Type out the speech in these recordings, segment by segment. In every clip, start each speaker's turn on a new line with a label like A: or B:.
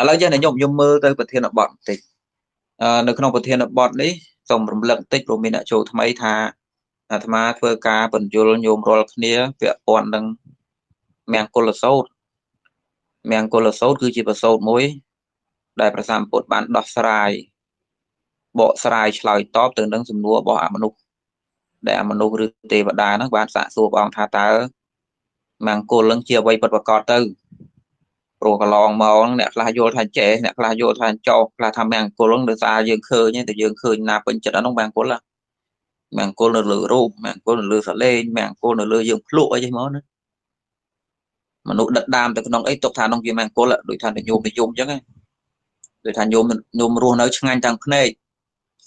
A: ឥឡូវចេះតែខ្ញុំខ្ញុំមើលទៅប្រធានបទបន្តិចនៅក្នុងប្រធានបទនេះសូមរំលឹកបន្តិចព្រោះមានអ្នកចូលថ្មីថាអាត្មាធ្វើការបញ្យលញោមរាល់គ្នាពាក់ព័ន្ធនឹងមង្គលសោតមង្គលសោតគឺជាប្រសោតមួយ ដែលព្រះសម្ពុទ្ធបានដោះស្រាយបកស្រាយឆ្លើយតបទៅនឹងសំណួររបស់អមនុស្សដែលអមនុស្សឬទេវតាហ្នឹងបានសាកសួរព្រះអង្គថាតើមង្គលនឹងជាអ្វីពិតប្រាកដទៅ ព្រោះកន្លងមកអ្នកខ្លះយល់ថាចេះអ្នកខ្លះយល់ថាចោខ្លះថាមង្គលនឹងដោយសារយើងឃើញតែយើងឃើញណាពេញចិត្តអានោះមង្គលមង្គលនៅលើរូបមង្គលនៅលើសលេងមង្គលនៅលើយើងភ្លក់អីចឹងមកណាមនុស្សដិតដាមទៅក្នុងអីទុកថានោះវាមង្គលដូចថានិយមនិយមចឹងដូចថាញោមញោមរស់នៅឆ្ងាញ់ទាំងភ្នែក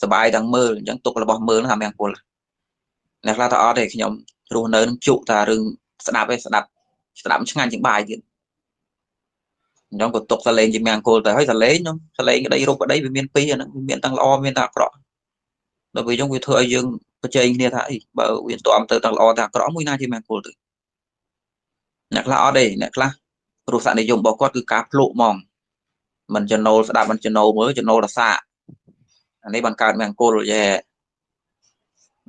A: សบายទាំងមើលអញ្ចឹងទុករបស់មើលថាមង្គលអ្នកខ្លះថាអត់ទេខ្ញុំរស់នៅនឹងជក់ថារឿងស្ដាប់ឯងស្ដាប់ស្ដាប់ឆ្ងាញ់ជាងបាយទៀត អញ្ចឹងក៏ទុកសលេងជាមង្គលទៅហើយសលេងខ្ញុំសលេងក្តីរូបក្តីវាមានពីរអាហ្នឹងវាមានទាំងល្អមានទាំងអាក្រក់ដល់ពេលអញ្ចឹងវាធ្វើឲ្យយើងប្រជែងគ្នាថាអីបើវាតមទៅទាំងល្អទាំងអាក្រក់មួយណាជាមង្គលទៅអ្នកខ្លះអត់ទេអ្នកខ្លះរសនិយមរបស់គាត់គឺការភ្លក់ហ្មងមិនចំណូលស្ដាប់មិនចំណូលមើលចំណូលរសាអានេះបានកើតមង្គលយេ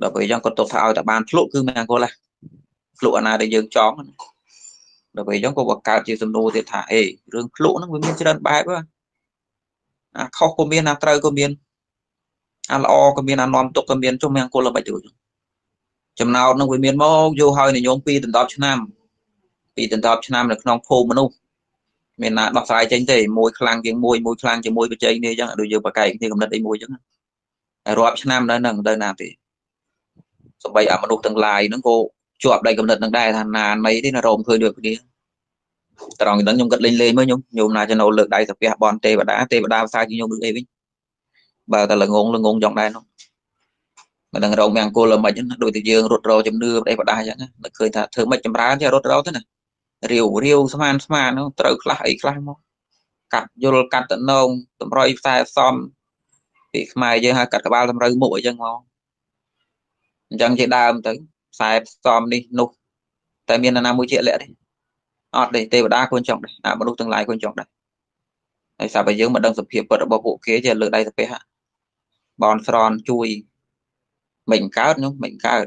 A: ដល់ពេលអញ្ចឹងគាត់ទុកថាឲ្យតែបានភ្លក់គឺមង្គលហ่ะភ្លក់អាណាដែលយើងចង់ ដល់ពេលអញ្ចឹងក៏បង្កើតជាសំណួរទៀតថាអេរឿងភ្លក់ហ្នឹងវាមានច្រើនបែបអាខុសក៏មានអាត្រូវក៏មានអាល្អក៏មានអានាំទុកក៏មានចុះមង្គលល្បិចទៅចំណោទនឹងវាមានមកយកឲ្យនិយម2ដល់10ឆ្នាំ2ដល់10ឆ្នាំនៅក្នុងភូមិមនុស្សមានណាដោះស្រាយចេញទេមួយខ្លាំងជាងមួយមួយខ្លាំងជាមួយបច្ចេកនេះអញ្ចឹងដូចយើងបកកែកគ្នាកំណត់អីមួយអញ្ចឹងរាប់ឆ្នាំនៅនឹងទៅណាទេសម្បីអាមនុស្សទាំងឡាយហ្នឹងក៏ ជាប់ដៃកំណត់នឹងដែរថាណាណីទេណារោមឃើញដូចគ្នាត្រង់ហ្នឹងខ្ញុំគិតលេងលេងមើលខ្ញុំខ្ញុំណាចំណូលលើកដៃសាពះបនទេវតាទេវតាភាសាជាខ្ញុំដូចអីវិញបើតែល្ងងល្ងងចង់ដែរនោះមិនដឹងរោមអង្គុលល្មិចណាដូចតែយើងរត់រោជំនឿប្រទេសបដាអញ្ចឹងនឹកឃើញថាធ្វើមិនចម្រើនចេះរត់រោទៅណារាវរាវស្មានស្មាននោះត្រូវខ្លះអីខ្លះមកកាត់យល់កាត់តំណងតម្រុយខ្សែសំពីខ្មែរយើងហៅកាត់ក្បាលតម្រូវមុខអីចឹងមកអញ្ចឹងជាដើមទៅ ខ្សែសំនេះនោះតែមាននរណាមួយជាលក្ខទេអត់ទេទេវតាខ្លួនចង់ដែរអាមនុស្សទាំងឡាយខ្លួនចង់ដែរហើយសាប់តែយើងមិនដឹងសភាពពិតរបស់ពួកគេជាលើដៃសាពះបនស្រន់ជួយមិនកើតខ្ញុំមិនកើត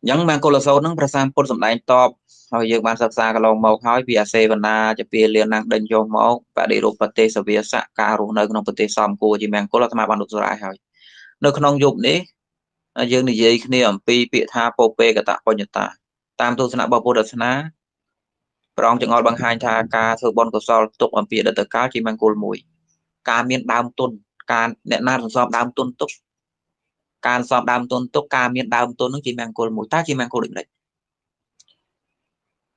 A: អញ្ចឹងមង្គលសោតហ្នឹងប្រសាមពុទ្ធសម្ដែងតបហើយយើងបានសិក្សាកន្លងមកហើយពីអាសេវនាជាពាលាណាំងដេញចុះមកបដិរូបប្រទេសវិស័កការរស់នៅក្នុងប្រទេសសំគួរជាមង្គលអាត្មាបានឧស្សាហ៍ហើយនៅក្នុងយុគនេះ យើងនិយាយគ្នាអំពីពាក្យថាពោពេកតបញ្ញតាតាមទស្សនៈរបស់ពុទ្ធសាសនាព្រះអង្គចង្អុលបង្ហាញថាការធ្វើបុណ្យកុសលទុកអំពីអតីតកាលជាមង្គលមួយ ការមានដើមទុនការអ្នកណាសន្សំដើមទុនទុកការសន្សំដើមទុនទុកការមានដើមទុននឹងជាមង្គលមួយតើជាមង្គលដូចម៉េច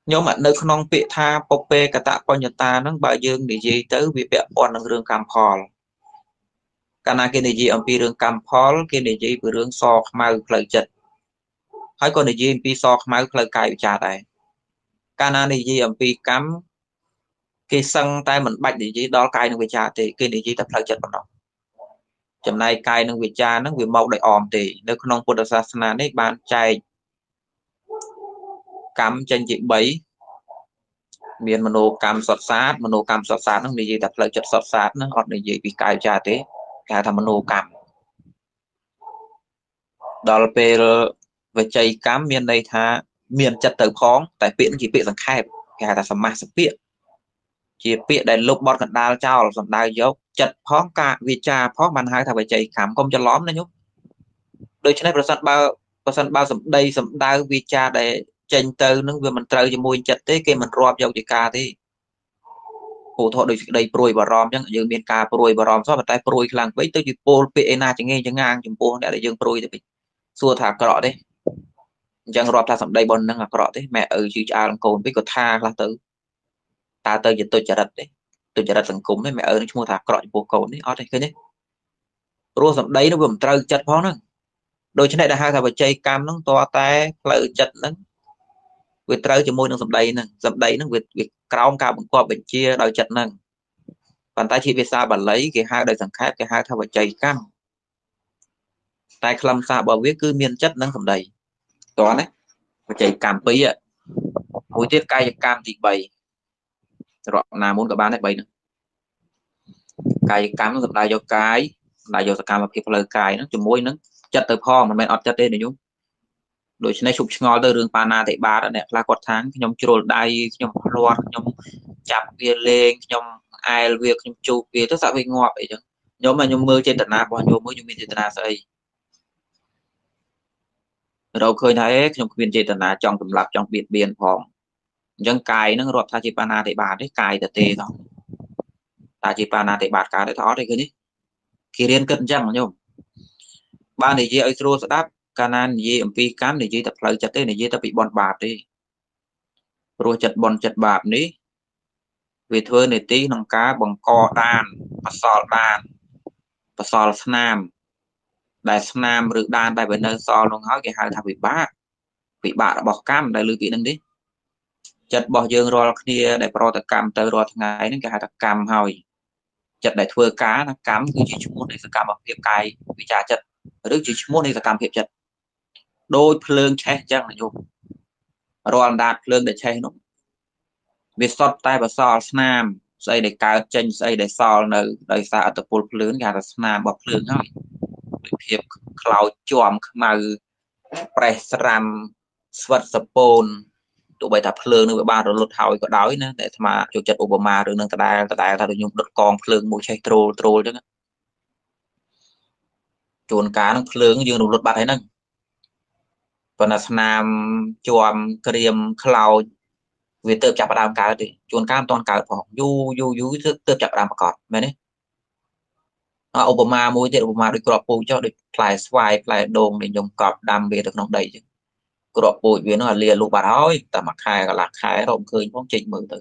A: ខ្ញុំនៅក្នុងពាក្យថាពុពេកតបញ្ញតាហ្នឹងបើយើងនិយាយទៅវាពាក់ព័ន្ធនឹងរឿងកម្មផល កាលណាគេនិយាយអំពីរឿងកម្មផលគេនិយាយពីរឿងសខ្មៅផ្លូវចិត្តហើយក៏និយាយអំពីសខ្មៅផ្លូវកាយវិចារដែរកាលណានិយាយអំពីកម្មគេសឹងតែមិនបាច់និយាយដល់កាយនិងវិចារទេគេនិយាយតែផ្លូវចិត្តប៉ុណ្ណោះចំណែកកាយនិងវិចារហ្នឹងវាមកដោយអមទេនៅក្នុងពុទ្ធសាសនានេះបានចែកកម្មចេញជា3មានមโนកម្មសតសាតមโนកម្មសតសាតហ្នឹងនិយាយតែផ្លូវចិត្តសតសាតហ្នឹងអត់និយាយពីកាយវិចារទេ គេហៅថាមโนកម្មដល់ពេលវិច័យកម្មមានន័យថា មានចិត្តទៅផង តែពាក្យនេះជាពាក្យសង្ខេបគេហៅថាសមាសពាក្យជាពាក្យដែលលុបបត់កណ្ដាលចោលសំដៅយកចិត្តផងការវិចារផងបានហៅថាវិច័យកម្មកុំច្រឡំណាញោមដូច្នេះប្រសិនបើប្រសិនបើសម្ដីសម្ដៅវិចារដែលចេញទៅនឹងវាមិនត្រូវជាមួយចិត្តទេគេមិនរាប់យកជាការទេ ឧទាហរណ៍ដូចសេចក្តីព្រួយបារម្ភអញ្ចឹងយើងមានការព្រួយបារម្ភសោះប៉ុន្តែព្រួយខ្លាំងពេកទៅជាពោលពាក្យឯណាចងេចងាងចំពោះអ្នកដែលយើងព្រួយទៅពេកសួរថាអាក្រក់ទេអញ្ចឹងរាប់ថាសម្ដីប៉ុណ្្នឹងអាក្រក់ទេម៉ែឪជឿឆ្អាលកូនពេកក៏ថាខ្លះទៅតើទៅជាទុច្ចរិតទេទុច្ចរិតសង្គមទេម៉ែឪនឹងឈ្មោះថាអាក្រក់ចំពោះកូននេះអត់ទេឃើញទេព្រោះសម្ដីនោះវាមិនត្រូវចិត្តផងហ្នឹងដូច្នេះដែលហៅថាបច្ចេកកម្មហ្នឹងតើតែផ្លូវចិត្តហ្នឹង វាត្រូវជាមួយនឹងសម្ដីហ្នឹងសម្ដីហ្នឹងវាវាក្រោមការបង្គាប់បញ្ជាដោយចិត្តហ្នឹងប៉ុន្តែជាភាសាបាលីគេហៅដោយសង្ខេបគេហៅថាវចីកម្មតែខ្លឹមសាររបស់វាគឺមានចិត្តនិងសម្ដីតោះណាវចីកម្ម2មួយទៀតកាយកម្មទី3រាប់ណាមុនក៏បានដែរ3ហ្នឹងកាយកម្មសំដៅយកកាយសំដៅយកសកម្មភាពផ្លូវកាយហ្នឹងជាមួយនឹងចិត្តទៅផងមិនមែនអត់ចិត្តទេញោម ដូច្នេះជប់ឆ្ងល់ទៅរឿងបាណាតិបាតអ្នកខ្លះគាត់ថាខ្ញុំជ្រុលដៃខ្ញុំរត់ខ្ញុំចាប់វាលេងខ្ញុំអែលវាខ្ញុំជូបវាទៅសាក់វាងាប់អីចឹងខ្ញុំមកខ្ញុំមើលចេតនារបស់ខ្ញុំមើលខ្ញុំមានចេតនាស្អីរកឃើញថាអេខ្ញុំគ្មានចេតនាចង់សម្លាប់ចង់បៀតបៀនផងអញ្ចឹងកាយនឹងរាប់ថាជាបាណាតិបាតទេកាយទៅទេថោះតែជាបាណាតិបាតកើតទេថោះអត់ទេឃើញទេគេរៀនគិតអញ្ចឹងញោមបាននិយាយឲ្យស្រួលស្ដាប់ កាលណានិយាយអំពីកម្មនិយាយតែផ្លូវចិត្តទេនិយាយតែពីបនបាបទេព្រោះចិត្តបនចិត្តបាបនេះវាធ្វើនេតិក្នុងការបង្កដានបសល់ដានបសល់ស្នាម ដែលស្នាមឬដានដែលវានៅសល់នោះហើយគេហៅថាវិបាកវិបាករបស់កម្មដែលលើពីនឹងនេះចិត្តរបស់យើងរាល់គ្នាដែលប្រតកម្មទៅរាល់ថ្ងៃហ្នឹងគេហៅថាកម្មហើយចិត្តដែលធ្វើការណាកម្មគឺជាឈ្មោះនៃសកម្មភាពកាយវិចារចិត្តឬជាឈ្មោះនៃសកម្មភាពចិត្ត ដូចភ្លើងឆេះអញ្ចឹងណាញោមរាល់អណ្ដាតភ្លើងដែលឆេះនោះវាសុទ្ធតែបសល់ស្នាមស្អីដែលកើតចេញស្អីដែលសល់នៅដោយសារអត្តពលភ្លើងគេហៅថាស្នាមរបស់ភ្លើងហើយដូចភាពខ្លោចជាំខ្មៅប្រេះស្រាំស្វិតសពូនទោះបីថាភ្លើងនឹងវាបានរលត់ហើយក៏ដោយណាតែអាត្មាចូលចិត្តឧបមារឿងនឹងដដែលដដែលថាដូចខ្ញុំដុតកងភ្លើងមួយឆេះត្រូលត្រូលអញ្ចឹងជួនកាលនឹងភ្លើងយើងរលត់បាត់ហើយហ្នឹង ប៉ុន្តែស្នាមជាប់ក្រៀមខ្លោចវាទៅចាប់ដើមកើតទេជួនកាលមិនទាន់កើតផងយូរយូរយូរទៅចាប់ដើមប្រកបមែនទេឧបមាមួយទៀតឧបមាដូចក្របពូជចុះដូចផ្លែស្វាយផ្លែដូងដែលខ្ញុំកប់ដាំវាទៅក្នុងដីចឹងក្របពូជវានោះអាលាលុះបាត់ហើយតែមួយខែកន្លះខែរកឃើញផងចេញមើលទៅ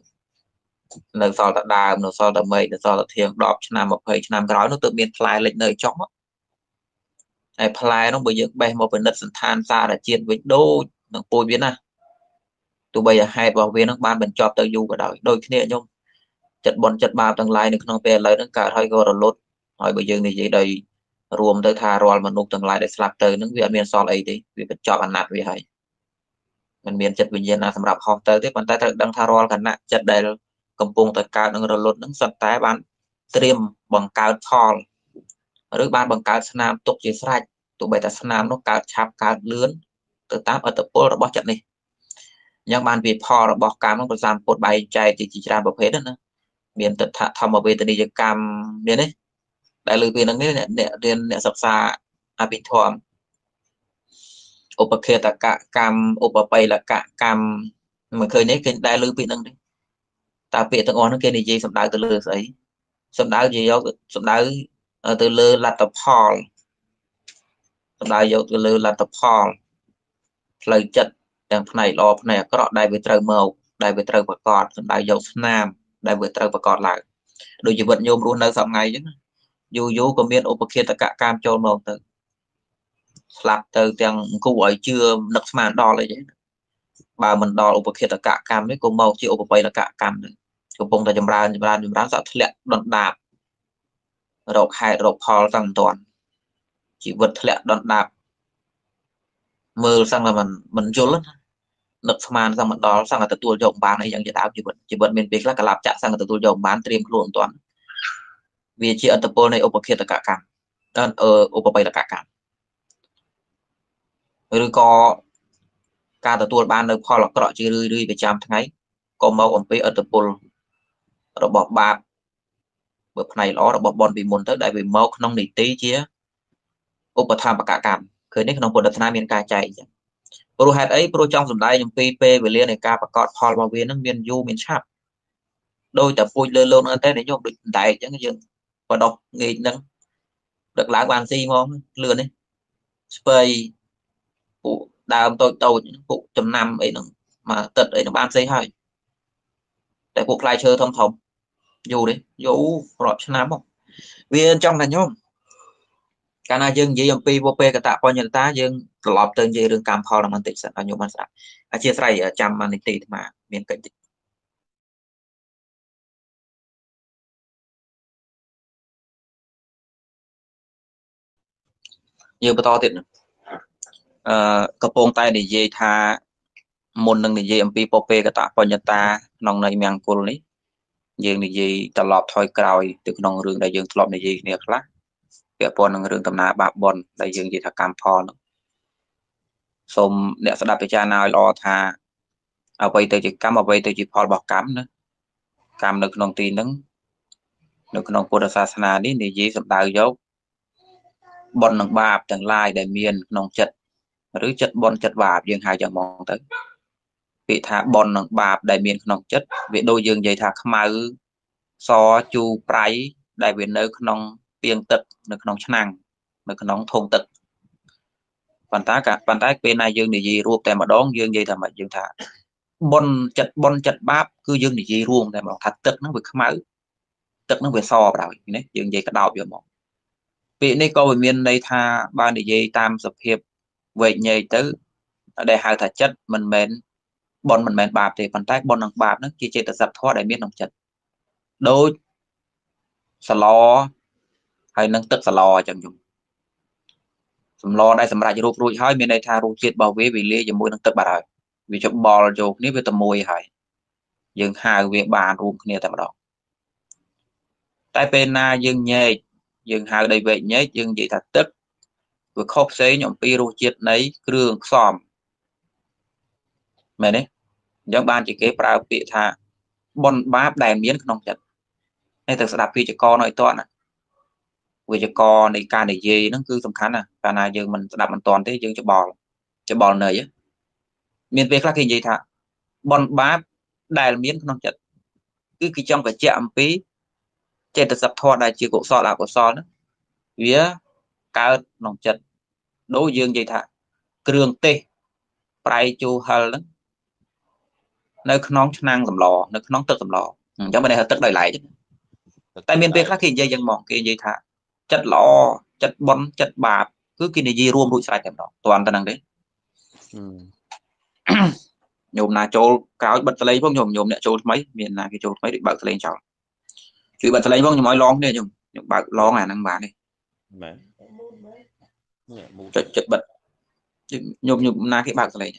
A: នៅសល់តែដើមនៅសល់តែមេឃនៅសល់តែធៀង10ឆ្នាំ20ឆ្នាំក្រោយនោះទើបមានផ្លែលេចនៅចុង ហើយផ្លែនោះបើយើងបេះមកពិនិត្យសន្តានសារជាតិវិញដូចនឹងពូជវាណាទោះបីហេតុរបស់វានឹងបានបញ្ចប់ទៅយូរក៏ដោយដូចគ្នាខ្ញុំចិត្តបនចិត្តបាបទាំងឡាយនៅក្នុងពេលឥឡូវហ្នឹងកើតហើយក៏រលត់ហើយបើយើងនិយាយដោយរួមទៅថារាល់មនុស្សទាំងឡាយដែលស្លាប់ទៅហ្នឹងវាអត់មានសល់អីទេវាបញ្ចប់អាណត្តិវាហើយมันមានចិត្តវិញ្ញាណណាសម្រាប់ហោះទៅទេប៉ុន្តែត្រូវដឹងថារាល់គណៈចិត្តដែលកំពុងតែកើតនឹងរលត់ហ្នឹងសុទ្ធតែបានត្រៀមបង្កើតផល ឬបានបង្កើតស្នាមទុកជាស្រេចទោះបីតែស្នាមនោះកើតឆាប់កើតលឿនទៅតាមអត្តពលរបស់ចិត្តនេះអញ្ចឹងបានវាផលរបស់កម្មនោះប្រសានពុទ្ធបែងចែកជាច្រើនប្រភេទណាមានទិដ្ឋធម្មវេទនីយកម្មនេះនេះដែលលើពីនឹងនេះអ្នករៀនអ្នកសិក្សាអភិធម្មឧបខេតកកម្មឧបបិលកកម្មមកឃើញនេះគេដែលលើពីនឹងទេតើពាក្យទាំងអស់ហ្នឹងគេនិយាយសំដៅទៅលើស្អីសំដៅជាយកសំដៅ ទៅលើលទ្ធផលសំដៅយកទៅលើលទ្ធផលផ្លូវចិត្តទាំងផ្នែកល្អផ្នែកអាក្រក់ដែលវាត្រូវមកដែលវាត្រូវប្រកបសំដៅយកស្នាម ដែលវាត្រូវប្រកបឡើងដូចជីវិតញោមរស់នៅសប្ងៃអញ្ចឹងយូរយូរក៏មានឧបឃាតកកម្មចូលមកទៅស្លាប់ទៅទាំងអង្គឲ្យជឿនឹកស្មានដល់អីចឹងបើមិនដល់ឧបឃាតកកម្មនេះក៏មកជាឧបបិលកកម្មទៅកំពុងតែចម្រើនចម្រើនចម្រើនសក់ធ្លាក់ដុនដាប រកហេតុរកផលតាំងមិនទាន់ជីវិតធ្លាក់ដុនដាបមើលសឹងតែមិនមិនយល់ណានឹកស្មានសឹងមិនដល់សឹងតែទទួលយកបានអីយ៉ាងជាដើមជីវិតជីវិតមានពេលខ្លះកលាប់ចាក់សឹងតែទទួលយកបានត្រៀមខ្លួនមិនទាន់វាជាអត្តពលនៃឧបឃាតកកម្មដល់ឧបបិលកកម្មឬក៏ការទទួលបាននៅផលអាក្រក់ជារឿយរឿយប្រចាំថ្ងៃក៏មកអំពីអត្តពលរបស់បាប បើផ្នែកល្អរបស់បនពីមុនទៅដែលវាមកក្នុងនីតិជាឧបធម្មកកម្មឃើញនេះក្នុងពុទ្ធសាសនាមានការចែកអញ្ចឹងព្រោះហេតុអីព្រោះចង់សម្ដែងអំពីពេលវេលានៃការប្រកាសផលរបស់វានឹងមានយូរមានឆាប់ដោយតែពូជលើលោកហ្នឹងតែនិយមដូចដែកអញ្ចឹងយើងបដោះងាកហ្នឹងដឹកឡើងបានស៊ីហ្មងលឿននេះស្ពៃពួកដើមតូចតូចពួកចំណាំអីហ្នឹងមកទឹកអីហ្នឹងបានផ្សេងហើយតែពួកផ្លែឈើធំធំ យូរទេយូររាប់ឆ្នាំមកវាចង់ថាញោមកាលណាយើងនិយាយអំពីវពេកតបញ្ញតាយើងត្រឡប់ទៅនិយាយរឿងកម្មផលបន្តិចសិនឲ្យញោមបានស្ដាប់អធិស្ឋានចាំបាននីតិអាត្មាមានកិច្ចតិចយើងបន្តទៀតអឺកំពុងតែនិយាយថាមុននឹងនិយាយអំពីពពេកតបញ្ញតាក្នុងន័យមង្គលនេះ យើងនិយាយត្រឡប់ថយក្រោយទៅក្នុងរឿងដែលយើងធ្លាប់និយាយគ្នាខ្លះពាក់ព័ន្ធនឹងរឿងដំណើរបាបបុណ្យដែលយើងនិយាយថាកម្មផលនោះសូមអ្នកស្ដាប់ពិចារណាឲ្យល្អថាអ្វីទៅជាកម្មអ្វីទៅជាផលរបស់កម្មណាកម្មនៅក្នុងទីហ្នឹងនៅក្នុងពុទ្ធសាសនានេះនិយាយសំដៅយកបុណ្យនិងបាបទាំងឡាយដែលមានក្នុងចិត្តឬចិត្តបុណ្យចិត្តបាបយើងហៅយ៉ាងហ្មងទៅ ពាក្យថាបុណ្យនិងបាបដែលមានក្នុងចិត្តវាដូចយើងនិយាយថាខ្មៅសជូរប្រៃដែលវានៅក្នុងពាងទឹកនៅក្នុងឆ្នាំងនៅក្នុងធុងទឹកប៉ុន្តែប៉ុន្តែពេលណាយើងនិយាយរួមតែម្ដងយើងនិយាយថាម៉េចយើងថាបុណ្យចិត្តបុណ្យចិត្តបាបគឺយើងនិយាយរួមតែម្ដងថាទឹកហ្នឹងវាខ្មៅទឹកហ្នឹងវាសបដល់នេះយើងនិយាយកដោបយកមកពាក្យនេះក៏វាមានន័យថាបើនិយាយតាមសភាពវែកញែកទៅដែលហៅថាចិត្តមិនមែន បុណ្យមិនមែនបាបទេប៉ុន្តែបុណ្យនិងបាបហ្នឹងជាចេតសិកធម៌ដែលមានក្នុងចិត្តដូចសឡហើយនឹងទឹកសឡអញ្ចឹងយំសម្លដែលសម្រាប់រូបរួចហើយមានន័យថារសជាតិរបស់វាវាលាយជាមួយនឹងទឹកបាត់ហើយវាច្បល់យកគ្នាវាតែមួយហើយយើងហៅវាបានរួមគ្នាតែម្ដងតែពេលណាយើងញែកយើងហៅដីវែកញែកយើងនិយាយថាទឹកវាខុសផ្សេងអំពីរសជាតិនៃគ្រឿងផ្សំមែនទេ អញ្ចឹងបានជាគេប្រើពាក្យថាបុណ្យបាបដែលមានក្នុងចិត្តនេះទៅស្ដាប់ពាក្យកនៅឲ្យតណាវិជ្ជករនៃការនិយាយហ្នឹងគឺសំខាន់ណាស់កាលណាយើងមិនស្ដាប់មិនតន់ទេយើងច្បល់ច្បល់នៅមានពេលខ្លះគេនិយាយថាបនបាបដែលមានក្នុងចិត្តគឺគេចង់បញ្ជាក់អំពីចេតសិកធម៌ដែលជាកុសលអកុសលហ្នឹងវាកើតក្នុងចិត្តដូចយើងនិយាយថាគ្រឿងទេសប្រៃជូរហិលហ្នឹង នៅក្នុងឆ្នាំងសម្លនៅក្នុងទឹកសម្លអញ្ចឹងមិនได้ទឹកដោយឡែកតែមានពេលខ្លះគេនិយាយយ៉ាងមកគេនិយាយថាចិត្តល្អចិត្តបន់ចិត្តបាបគឺគេនិយាយរួមរួចស្រេចតែម្ដងតន់តែហ្នឹងទេញោមណាចូលក្រោយបិទសលេងផងញោមញោមអ្នកចូលថ្មីមានណាគេចូលថ្មីដូចបើកសលេងចោលជួយបិទសលេងផងខ្ញុំឲ្យឡងគ្នាញោមខ្ញុំបើកឡងអាហ្នឹងបានទេ
B: បាទ
A: ចុចចុចបិទញោមញោមណាគេបើកសលេង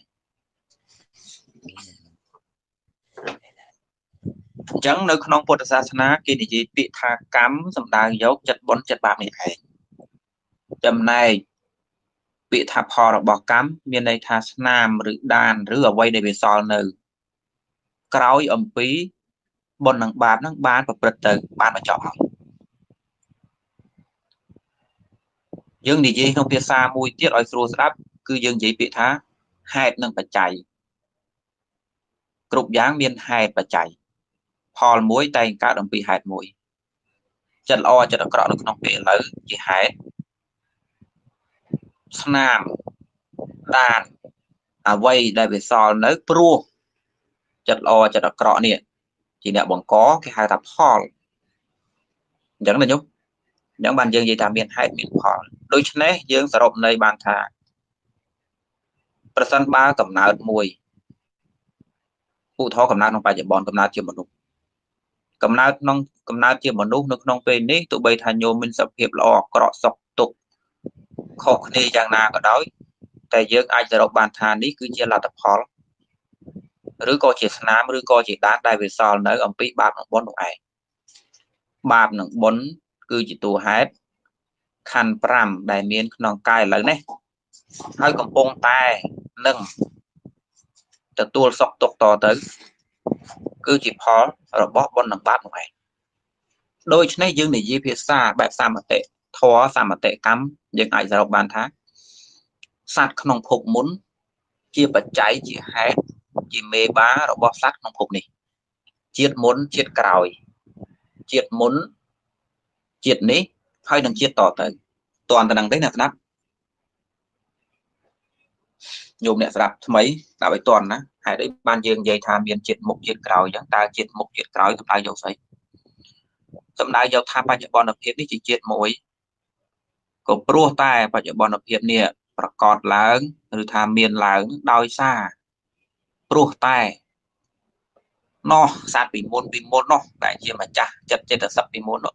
A: អញ្ចឹងនៅក្នុងពុទ្ធសាសនាគេនិយាយពាក្យថាកម្មសំដៅយកចិត្តបុណ្យចិត្តបាបនេះឯងចំណែកពាក្យថាផលរបស់កម្មមានន័យថាស្នាមឬដានឬអ្វីដែលវាសល់នៅ ក្រោយអំពីបុណ្យនិងបាបហ្នឹងបានប្រព្រឹត្តទៅបានបញ្ចប់ហើយយើងនិយាយក្នុងភាសាមួយទៀតឲ្យស្រួលស្ដាប់គឺយើងនិយាយពាក្យថាហេតុនិងបច្ច័យគ្រប់យ៉ាងមានហេតុបច្ច័យ ផលមួយតែងកើតអំពីហេតុមួយចិត្តល្អចិត្តអាក្រក់នៅក្នុងពេលឥឡូវជាហេតុស្នាមដានអ្វីដែលវាសល់នៅព្រោះចិត្តល្អចិត្តអាក្រក់នេះជាអ្នកបង្កគេហៅថាផលអញ្ចឹងណាញោមអញ្ចឹងបានយើងនិយាយថាមានហេតុមានផលដូច្នេះយើងសរុបន័យបានថាប្រសិនបើកំណើតមួយឧទាហរណ៍កំណើតក្នុងបច្ចុប្បន្នកំណើតជាមនុស្ស កំណើតក្នុងកំណើតជាមនុស្សនៅក្នុងពេលនេះទោះបីថាញោមមានសភាពល្អអាក្រក់សុខទុក្ខខុសគ្នាយ៉ាងណាក៏ដោយ តែយើងអាចសរុបបានថានេះគឺជាលទ្ធផលឬក៏ជាស្នាមឬក៏ជាដានដែលវាសល់នៅ អំពីបាបនិងបុណ្យនោះឯងបាបនិងបុណ្យគឺជាតួហេតុខណ្ឌ5ដែលមានក្នុងកាយឥឡូវនេះហើយកំពុងតែនឹងទទួលសុខទុក្ខតទៅ គឺជាផលរបស់បុណ្យនិងបាបនោះឯងដូច្នេះយើងនិយាយភាសាបែបសាមតិធរសាមតិកម្មយើងអាចសរុបបានថាសត្វក្នុងភពមុន ជាបច្ច័យជាហេតុជាមេបារបស់សត្វក្នុងភពនេះជាតិមុនជាតិក្រោយជាតិមុនជាតិនេះហើយនឹងជាតិតទៅតន់តែនឹងទេអ្នកស្ដាប់ញោមអ្នកស្ដាប់ថ្មីស្ដាប់ឲ្យតន់ណា ហេតុអីបានយើងនិយាយថាមានជាតិមុខជាតិក្រោយអញ្ចឹងតើជាតិមុខជាតិក្រោយសំដៅយកស្អីសំដៅយកថាបច្ចុប្បន្នភាពនេះជាជាតិមួយក៏ព្រោះតែបច្ចុប្បន្នភាពនេះប្រកបឡើងឬថាមានឡើងដោយសារព្រោះតែនោះសត្វពីមុនពីមុននោះដែលជាម្ចាស់ចិត្តចិត្តសឹកពីមុននោះ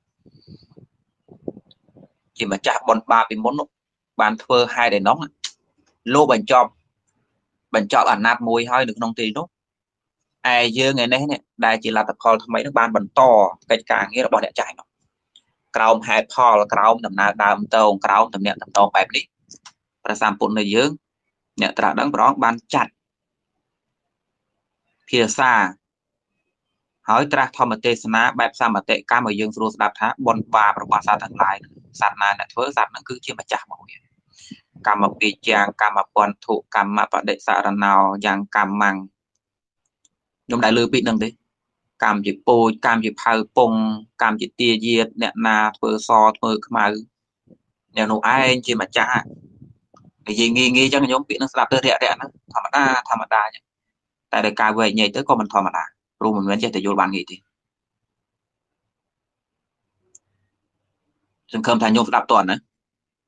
A: ជាម្ចាស់បនបាពីមុននោះបានធ្វើហេតុឯនោះលោកបញ្ចប់ បញ្ចប់អាណត្តិមួយហើយនៅក្នុងទីនោះឯយើងឯនេះនេះដែលជាលទ្ធផលថ្មីនឹងបានបន្តកិច្ចការងាររបស់អ្នកចាយនោះក្រោមហេតុផលក្រោមដំណើរដើមតងក្រោមតំណាក់តំណងបែបនេះព្រះសម្ពុទ្ធនៃយើង អ្នកត្រាស់ដឹងព្រះអង្គបានចាត់ភាសាហើយត្រាស់ធម្មទេសនាបែបសមតិកម្មឲ្យយើងស្រួលស្ដាប់ថាបនបាបរបស់សត្វទាំងឡាយសត្វណាអ្នកធ្វើសត្វនឹងគឺជាម្ចាស់មកវា កម្មពីយ៉ាងកម្មពន្ធុកម្មបដិសរណោយ៉ាងកម្មងខ្ញុំដែលលើពីនឹងទេកម្មជាពូជកម្មជាផៅពងកម្មជាទាយាតអ្នកណាធ្វើសធ្វើខ្មៅអ្នកនោះឯងជាម្ចាស់និយាយងាយងាយចឹងខ្ញុំពាក្យនឹងស្ដាប់ទៅរាក់រាក់ហ្នឹងធម្មតាធម្មតាចឹងតែដល់ការវែកញែកទៅក៏មិនធម្មតាព្រោះមិនមែនចេះតែយល់បានងាយទេសង្ឃឹមថាញោមស្ដាប់តន់ណា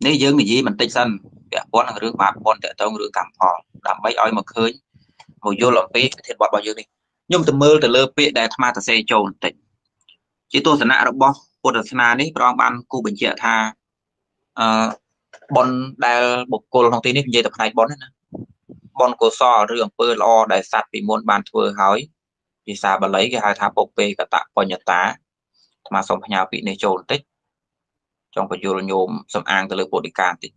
A: នេះយើងនិយាយបន្តិចសិន ពាក់ព័ន្ធនឹងរឿងបាបពន្ធតកតងរឿងកម្មផលដើម្បីឲ្យមកឃើញមកយល់អំពីប្រធានបទរបស់យើងនេះខ្ញុំទៅមើលទៅលើពាក្យដែលអាត្មាទៅសេចូលបន្តិចជាទស្សនៈរបស់ពុទ្ធសាសនានេះព្រះអង្គបានគូបញ្ជាក់ថាអឺបុណ្យដែលបុគ្គលក្នុងទីនេះនិយាយទៅផ្នែកបុណ្យណាបុណ្យកុសលឬអំពើល្អដែលសត្វពីមុនបានធ្វើហើយភាសាបាលីគេហៅថាពុពេកតបញ្ញតាអាត្មាសូមផ្ញើពាក្យនេះចូលបន្តិចចង់បញ្យល់ញោមសំអាងទៅលើពុទ្ធិកាបន្តិច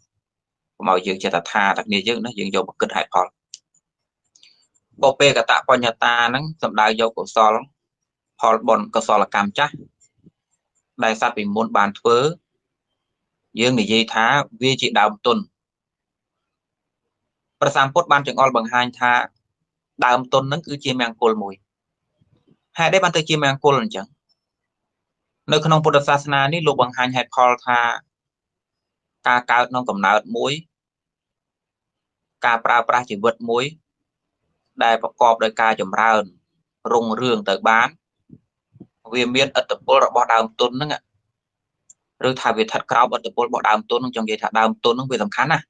A: កុំឲ្យយើងចេះតែថាតែគ្នាយើងណាយើងយកមកគិតហេតុផលបុពេកតបញ្ញតាហ្នឹងសំដៅយកកុសលផលបុណ្យកុសលកម្មចាស់ដែលសត្វពីមុនបានធ្វើ យើងនិយាយថាវាជាដើមទុនព្រះសម្ពុទ្ធបានចង្អុលបង្ហាញថាដើមទុនហ្នឹងគឺជាមង្គលមួយហេតុអីបានទៅជាមង្គលអញ្ចឹងនៅក្នុងពុទ្ធសាសនានេះលោកបង្ហាញហេតុផលថាការកើតក្នុងកំណើតមួយ ការប្រើប្រាស់ជីវិតមួយ ដែលប្រកបដោយការចម្រើនរុងរឿងទៅបានវាមានឥទ្ធិពលរបស់ដើមទុនហ្នឹងឬថាវាស្ថិតក្រោមឥទ្ធិពលរបស់ដើមទុនហ្នឹងចង់និយាយថាដើមទុនហ្នឹងវាសំខាន់ណា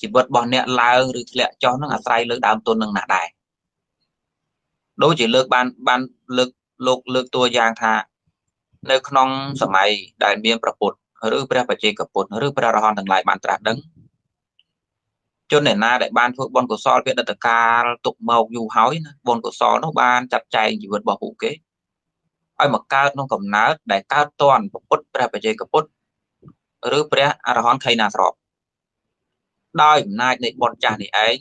A: ជីវិតរបស់អ្នកឡើងឬធ្លាក់ចុះហ្នឹងអាស្រ័យលើដើមទុនហ្នឹងណាដែរដូចជាលើកបានបានលើកលោកលើកតួយ៉ាងថានៅក្នុងសម័យដែលមានប្រពុតឬព្រះបច្ចេកពុទ្ធឬព្រះរហន្តទាំងឡាយបានត្រាស់ដឹង ជនអ្នកណាដែលបានធ្វើបុណ្យកុសលពីអតីតកាលទុកមកយូរហើយណាបុណ្យកុសលនោះបានចាត់ចែងជីវិតរបស់ពួកគេឲ្យមកកើតក្នុងកំណើតដែលកើតតន់ពុទ្ធព្រះបច្ចេកពុទ្ធឬព្រះអរហន្តខៃណាស្របដោយអំណាចនៃបុណ្យចាស់នេះឯង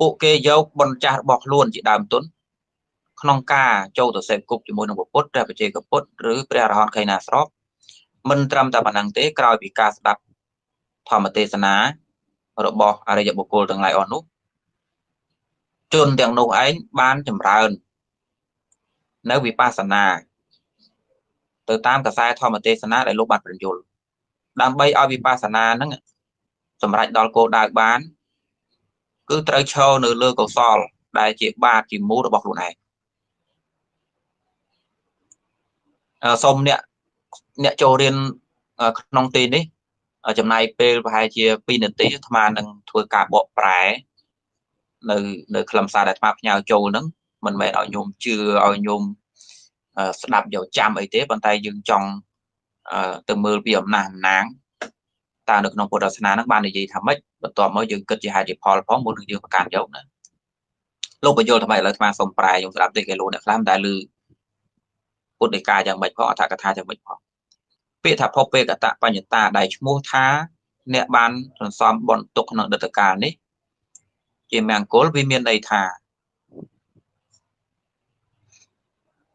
A: ពួកគេយកបុណ្យចាស់របស់ខ្លួនជាដើមទុនក្នុងការចូលទៅសេពគប់ជាមួយនឹងពុទ្ធព្រះបច្ចេកពុទ្ធឬព្រះអរហន្តខៃណាស្របមិនត្រឹមតែប៉ុណ្ណឹងទេក្រោយពីការស្ដាប់ ធម្មទេសនារបស់អរិយបុគ្គលទាំងឡាយអស់នោះជនទាំងនោះឯងបានចម្រើន នៅវិបស្សនាទៅតាមកសែធម្មទេសនាដែលលោកបានបញ្យល់ដើម្បីឲ្យវិបស្សនាហ្នឹងសម្រេចដល់គោលដៅបាន គឺត្រូវឈរនៅលើកុសល ដែលជាបាតជាមូលរបស់ខ្លួនឯងសូមអ្នកអ្នកចូលរៀនក្នុងទីនេះ ចំណាយពេលប្រហែលជា2នាទីអាត្មានឹងធ្វើការបកប្រែនៅនៅខ្លឹមសារដែលអាត្មាផ្ញើចូលហ្នឹងមិនមែនឲ្យញោមជឿឲ្យញោមស្ដាប់យកចាំអីទេប៉ុន្តែយើងចង់ទៅមើលពីអំណះអំណាងតើនៅក្នុងពុទ្ធសាសនាហ្នឹងបាននិយាយថាម៉េចបន្ទាប់មកយើងគិតជាហេតុជាផលផងមុននឹងយើងប្រកាន់យកណាលោកបញ្យល់ថ្មីឥឡូវអាត្មាសូមប្រែខ្ញុំស្ដាប់តិចគេលោកអ្នកខ្លះមិនដែលឮពុទ្ធដីកាយ៉ាងម៉េចផងអត្ថកថាយ៉ាងម៉េចផង ពាក្យថាភពពេកតបញ្ញតាដែលឈ្មោះថា អ្នកបានសន្សំបន់ទុកក្នុងដិតកាលនេះ ជាមង្គលវាមានន័យថា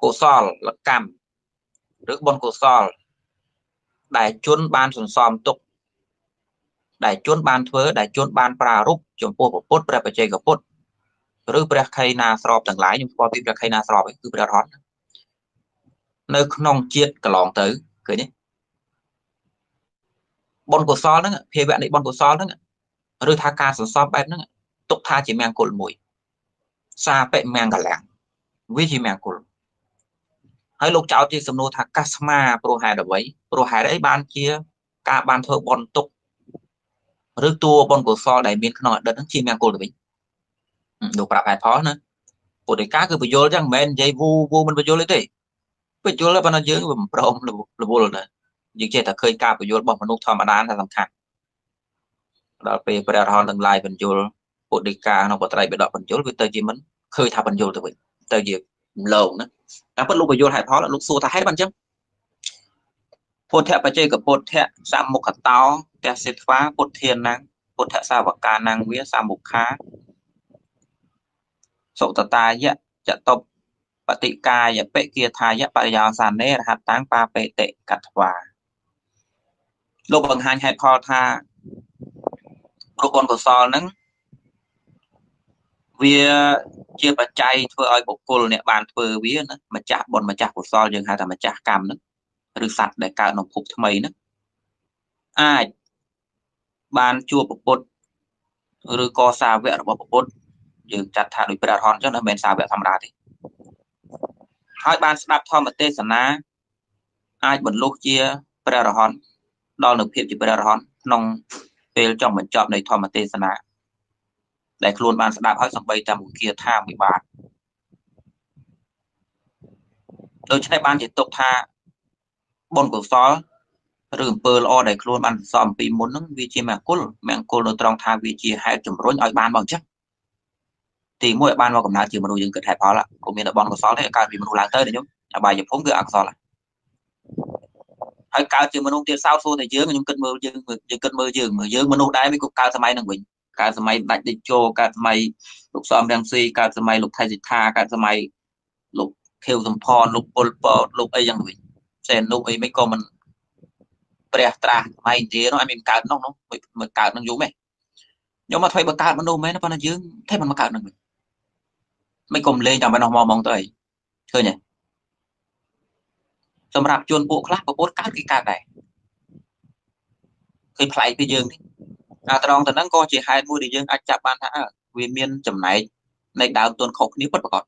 A: កុសលកម្មឬបុណ្យកុសល ដែលជនបានសន្សំទុក ដែលជនបានធ្វើដែលជនបានប្រារព្ធចំពោះពុទ្ធព្រះបច្ចេកពុទ្ធឬព្រះខៃណាស្របទាំងឡាយខ្ញុំស្គាល់ពីព្រះខៃណាស្របគឺព្រះរហន្តនៅក្នុងជាតិកន្លងទៅឃើញទេ បុណ្យកុសលហ្នឹងភាវៈនៃបុណ្យកុសលហ្នឹងឬថាការសន្សំបែបហ្នឹងទុកថាជាមង្គលមួយសាបិមង្គលាំងវាជាមង្គលហើយលោកចោទជាសំណួរថាកាស្មាព្រោះហេតុអ្វីព្រោះហេតុអីបានជា ការបានធ្វើបន់ទុកឬតួបនកុសលដែលមានក្នុងអតីតហ្នឹងជាមង្គលទៅវិញលោកប្រាប់ហេតុផលណាពុទ្ធិកាគឺបញ្យល់ចឹងមិនមែននិយាយវូវូមិនបញ្យល់ទេបញ្យល់ប៉ុន្តែយើងវាមិនព្រមរវល់ណា យើងចេះតែឃើញការបញ្យល់របស់មនុស្សធម្មតាថាសំខាន់ដល់ពេលព្រះរហន្តទាំងឡាយបញ្យល់ពុទ្ធដីកាក្នុងបត្រៃបិដកបញ្យលវាទៅជាមិនឃើញថាបញ្យលទៅវិញទៅជាលោកណាតាមពិតលោកបញ្យលហេតុផលលោកសួរថាហេតុបានអញ្ចឹងពុទ្ធបច្ចេកពុទ្ធៈសមុខតោទសេធ្វាពុទ្ធានังពុទ្ធសាវកានังវាសមុខាសុតតាយៈចតបបតិកាយបិគាថាយៈបរិយោសានេរហតាំងបាបេតិកត្វា លោកបង្ហាញហេតុផលថាប្រគុណកុសលហ្នឹងវាជាបច្ច័យធ្វើឲ្យបុគ្គលអ្នកបានធ្វើវាណាម្ចាស់បុណ្យម្ចាស់កុសលយើងហៅថាម្ចាស់កម្មហ្នឹងឬសត្វដែលកើតក្នុងភពថ្មីហ្នឹងអាចបានជួបពុទ្ធឬក៏សាវករបស់ពុទ្ធយើងចាត់ថាដូចព្រះអរហន្តអញ្ចឹងមិនមែនសាវកធម្មតាទេហើយបានស្ដាប់ធម្មទេសនាអាចបរលុះជាព្រះអរហន្ត ដល់នៅភាពជាព្រះអរហន្តក្នុងពេលចុងបញ្ចប់នៃធម្មទេសនាដែលខ្លួនបានស្ដាប់ហើយសំបីតែមុខគាថាវិបាកដូច្នេះបានជាទុកថាបុណ្យកុសលឬអំពើល្អដែលខ្លួនបានសន្សំអំពីមុនហ្នឹងវាជាមង្គលមង្គលនៅត្រង់ថាវាជាហេតុជំរុញឲ្យបានមកអញ្ចឹងទីមួយឲ្យបានមកកំណើតជាមនុស្សយើងគិតហេតុផលក៏មានតែបុណ្យកុសលទេកើតពីមនុស្សឡើងទៅណាញោមអបាយភូមិគឺអកុសល ហើយកើតជាមនុស្សទៀតសោតសួរតែយើងខ្ញុំគិតមើលយើងយើងគិតមើលយើងមើលយើងមនុស្សដែរវាក៏កើតសម័យហ្នឹងវិញកើតសម័យដាច់ដេជោកើតសម័យលោកសំរងស៊ីកើតសម័យលោកថៃសិដ្ឋាកើតសម័យលោកខៀវសំផនលោកពុលពតលោកអីយ៉ាងវិញផ្សេងលោកអីមិនក៏មិនព្រះត្រាស់សម័យឥណ្ឌានោះឲ្យមានកើតនោះនោះមិនកើតនឹងយូរមែនខ្ញុំមកធ្វើបើកើតមនុស្សមែនប៉ុន្តែយើងតែមិនមកកើតនឹងវិញមិនកុំលេងតាមនោះមកមកទៅអីឃើញទេ សម្រាប់ជនពួកខ្លះប្រពុតកើតគេកើតដែរឃើញប្លែកពីយើងនេះអាត្រង់ទៅហ្នឹងក៏ជាហេតុមួយដែលយើងអាចចាប់បានថាវាមានចំណែកនៃដើមទុនខុសគ្នាពិតប្រាកដ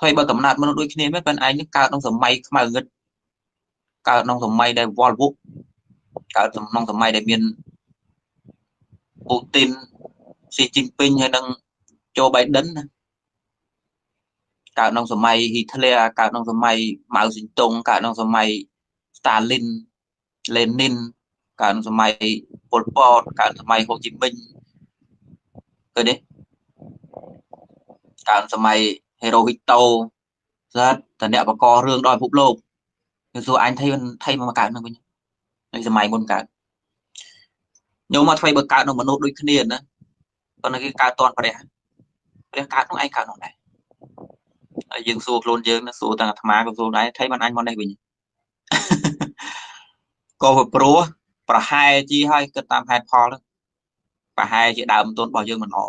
A: ហើយបើកំណត់មនុស្សដូចគ្នាមែនប៉ុន្តែឯងនឹងកើតក្នុងសម័យខ្មៅងឹតកើតក្នុងសម័យដែលវល់វុកកើតក្នុងសម័យដែលមានពូទីនស៊ីជីនពីងហើយនឹងโจបៃដិនណា កើតក្នុងសម័យហ៊ីតលែរកើតក្នុងសម័យម៉ៅស៊ីនតុងកើតក្នុងសម័យស្តាលីនលេនីនកើតក្នុងសម័យប៉ុលពតកើតសម័យហូជីមិញឃើញទេកើតសម័យហេរ៉ូវីតូស្អាតតអ្នកបករឿងដល់ពិភពលោកគឺសួរអញថៃថៃមកកើតនឹងវិញនៅសម័យមុនកើតញោមមកថ្មីបើកើតនៅមនុស្សដូចគ្នាណាប៉ុន្តែគេកើតតន់ព្រះព្រះកើតនោះឯងកើតនោះដែរហើ យយើងសួរខ្លួនយើងណាសួរទាំងអាត្មាក៏សួរដែរថៃបានអញមកនេះវិញក៏ព្រោះប្រហែលជាឲ្យគិតតាមហេតុផលប្រហែលជាដើមទុនរបស់យើងមិនល្អ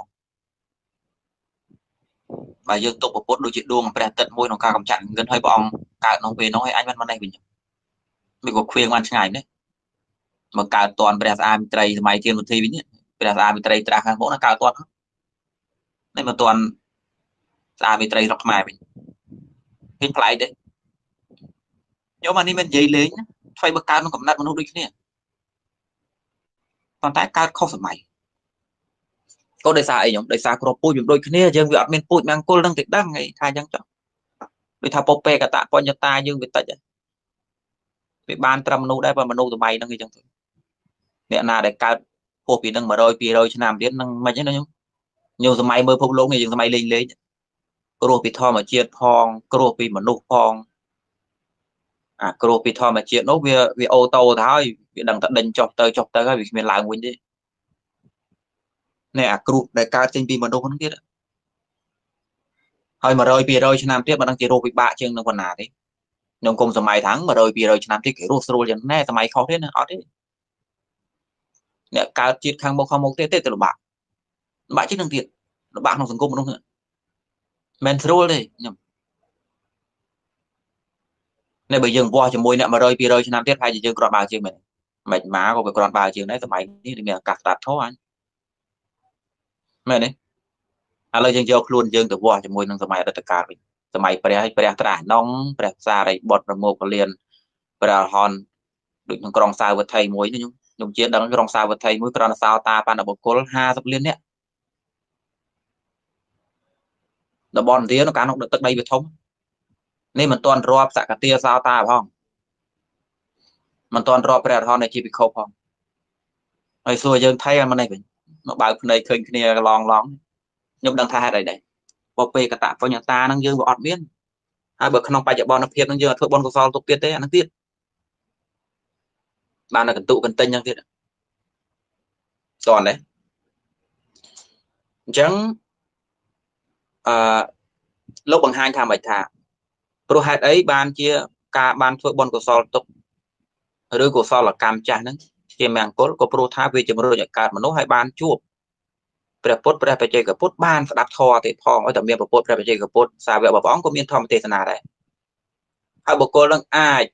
A: បើយើងទុកប្រពុតដូចជាដួងព្រះទឹកមួយក្នុងការកម្ចាត់ងិនឲ្យព្រះអង្គកើតក្នុងពេលនោះឲ្យអញមិនមកនេះវិញមិនក៏ខ្វៀងបានឆ្ងាយនេះមកកើតតន់ព្រះស្អាមិត្រីសម័យធានវិធីវិញព្រះស្អាមិត្រីត្រាស់ខាងមុខណាកើតតន់នេះមកតន់ ស្អាមិត្រីរកខ្មែរវិញឃើញប្លែកទេយកមកនេះមិននិយាយលេងថ្មីបើកើតក្នុងកំណត់មនុស្សដូចគ្នាប៉ុន្តែកើតខុសសម័យក៏ដោយសារអីខ្ញុំដោយសារគ្រាប់ពូជវាដូចគ្នាយើងវាអត់មានពូជមង្គលនឹងទៅដឹងអីថាអញ្ចឹងចុះដូចថាពពេកតបញ្ញតាយើងវាតិចវាបានត្រឹមមនុស្សដែរប៉ុន្តែមនុស្សសម័យហ្នឹងអញ្ចឹងទៅអ្នកណាដែលកើតពោះពីនឹង100 200ឆ្នាំទៀតនឹងមិនហ្នឹងខ្ញុំញោសម័យមើលភពលោកនេះយើងសម័យលេងលេង គ្រោះពីធម្មជាតិផង គ្រោះពីមនុស្សផងអាគ្រោះពីធម្មជាតិនោះវាវាអូតូទៅហើយវាដឹងតែដេញចុះទៅចុះទៅហើយវាគ្មានឡើងវិញទេនេះអាគ្រោះដែលកើតចេញពីមនុស្សហ្នឹងទៀតហើយ100 200ឆ្នាំទៀតមិនដឹងជារោគវិបាកជាងនឹងប៉ុណ្ណាទេខ្ញុំគុំសម័យថាង100 200ឆ្នាំទៀតគេរស់ស្រួលយ៉ាងណែសម័យខុសទេណាអត់ទេអ្នកកើតជាតិខាងមុខខាងមុខទៀតទេទៅលំបាកលំបាកជាងនឹងទៀតលំបាកក្នុងសង្គមមនុស្ស មិនស្រួលទេខ្ញុំនៅបើយើងវាស់ជាមួយអ្នក100 200ឆ្នាំទៀតហើយយើងគ្រាន់បើជាងមែនមិនមកក៏វាគ្រាន់បើជាងដែរសម័យនេះមានឱកាសស្ដាប់ធោះអញមែនទេឥឡូវយើងយកខ្លួនយើងទៅវាស់ជាមួយនឹងសម័យរដ្ឋកាលវិញសម័យព្រះហើយព្រះត្រាស់នងព្រះសារីបុត្រប្រមោកលៀនព្រះអរហន្តដូចក្នុងក្រុងសាវត្ថីមួយខ្ញុំខ្ញុំជាដឹងក្រុងសាវត្ថីមួយក្រណសោតាបណ្ឌបុគ្គល50លាននាក់ តំបន់ឥណ្ឌានៅកាលនោះទឹកដីវាធំនេះមិនទាន់រាប់សកតាសោតាផងមិនទាន់រាប់ព្រះអរហន្តនៃជាភិក្ខុផងហើយសួរយើងថៃអាមិននេះវិញមកបើកភ្នែកឃើញគ្នាឡងឡងខ្ញុំដឹងថាហេតុអីដែរបបេកតបញ្ញតានឹងយើងវាអត់មានហើយបើក្នុងបច្ចុប្បន្នភាពនឹងយើងអត់ធ្វើបុណ្យកុសលទុកទៀតទេអានឹងទៀតបានតែកន្ទុកន្ទិញចឹងទៀតតន់ទេអញ្ចឹង អឺលោកបង្ហាញថាមិនថាព្រោះហេតុអីបានជា ការបានធ្វើបុណ្យកុសលទុកឬកុសលកម្មចាស់ហ្នឹងជាមង្គលក៏ព្រោះថាវាជំរុញឲ្យកើតមនុស្សឲ្យបានជួបព្រះពុទ្ធព្រះបច្ចេកពុទ្ធបានស្ដាប់ធម៌ទេផងឲ្យតែមានព្រះពុទ្ធព្រះបច្ចេកពុទ្ធសាវករបស់អង្គក៏មានធម្មទេសនាដែរហើយបុគ្គលនឹងអាច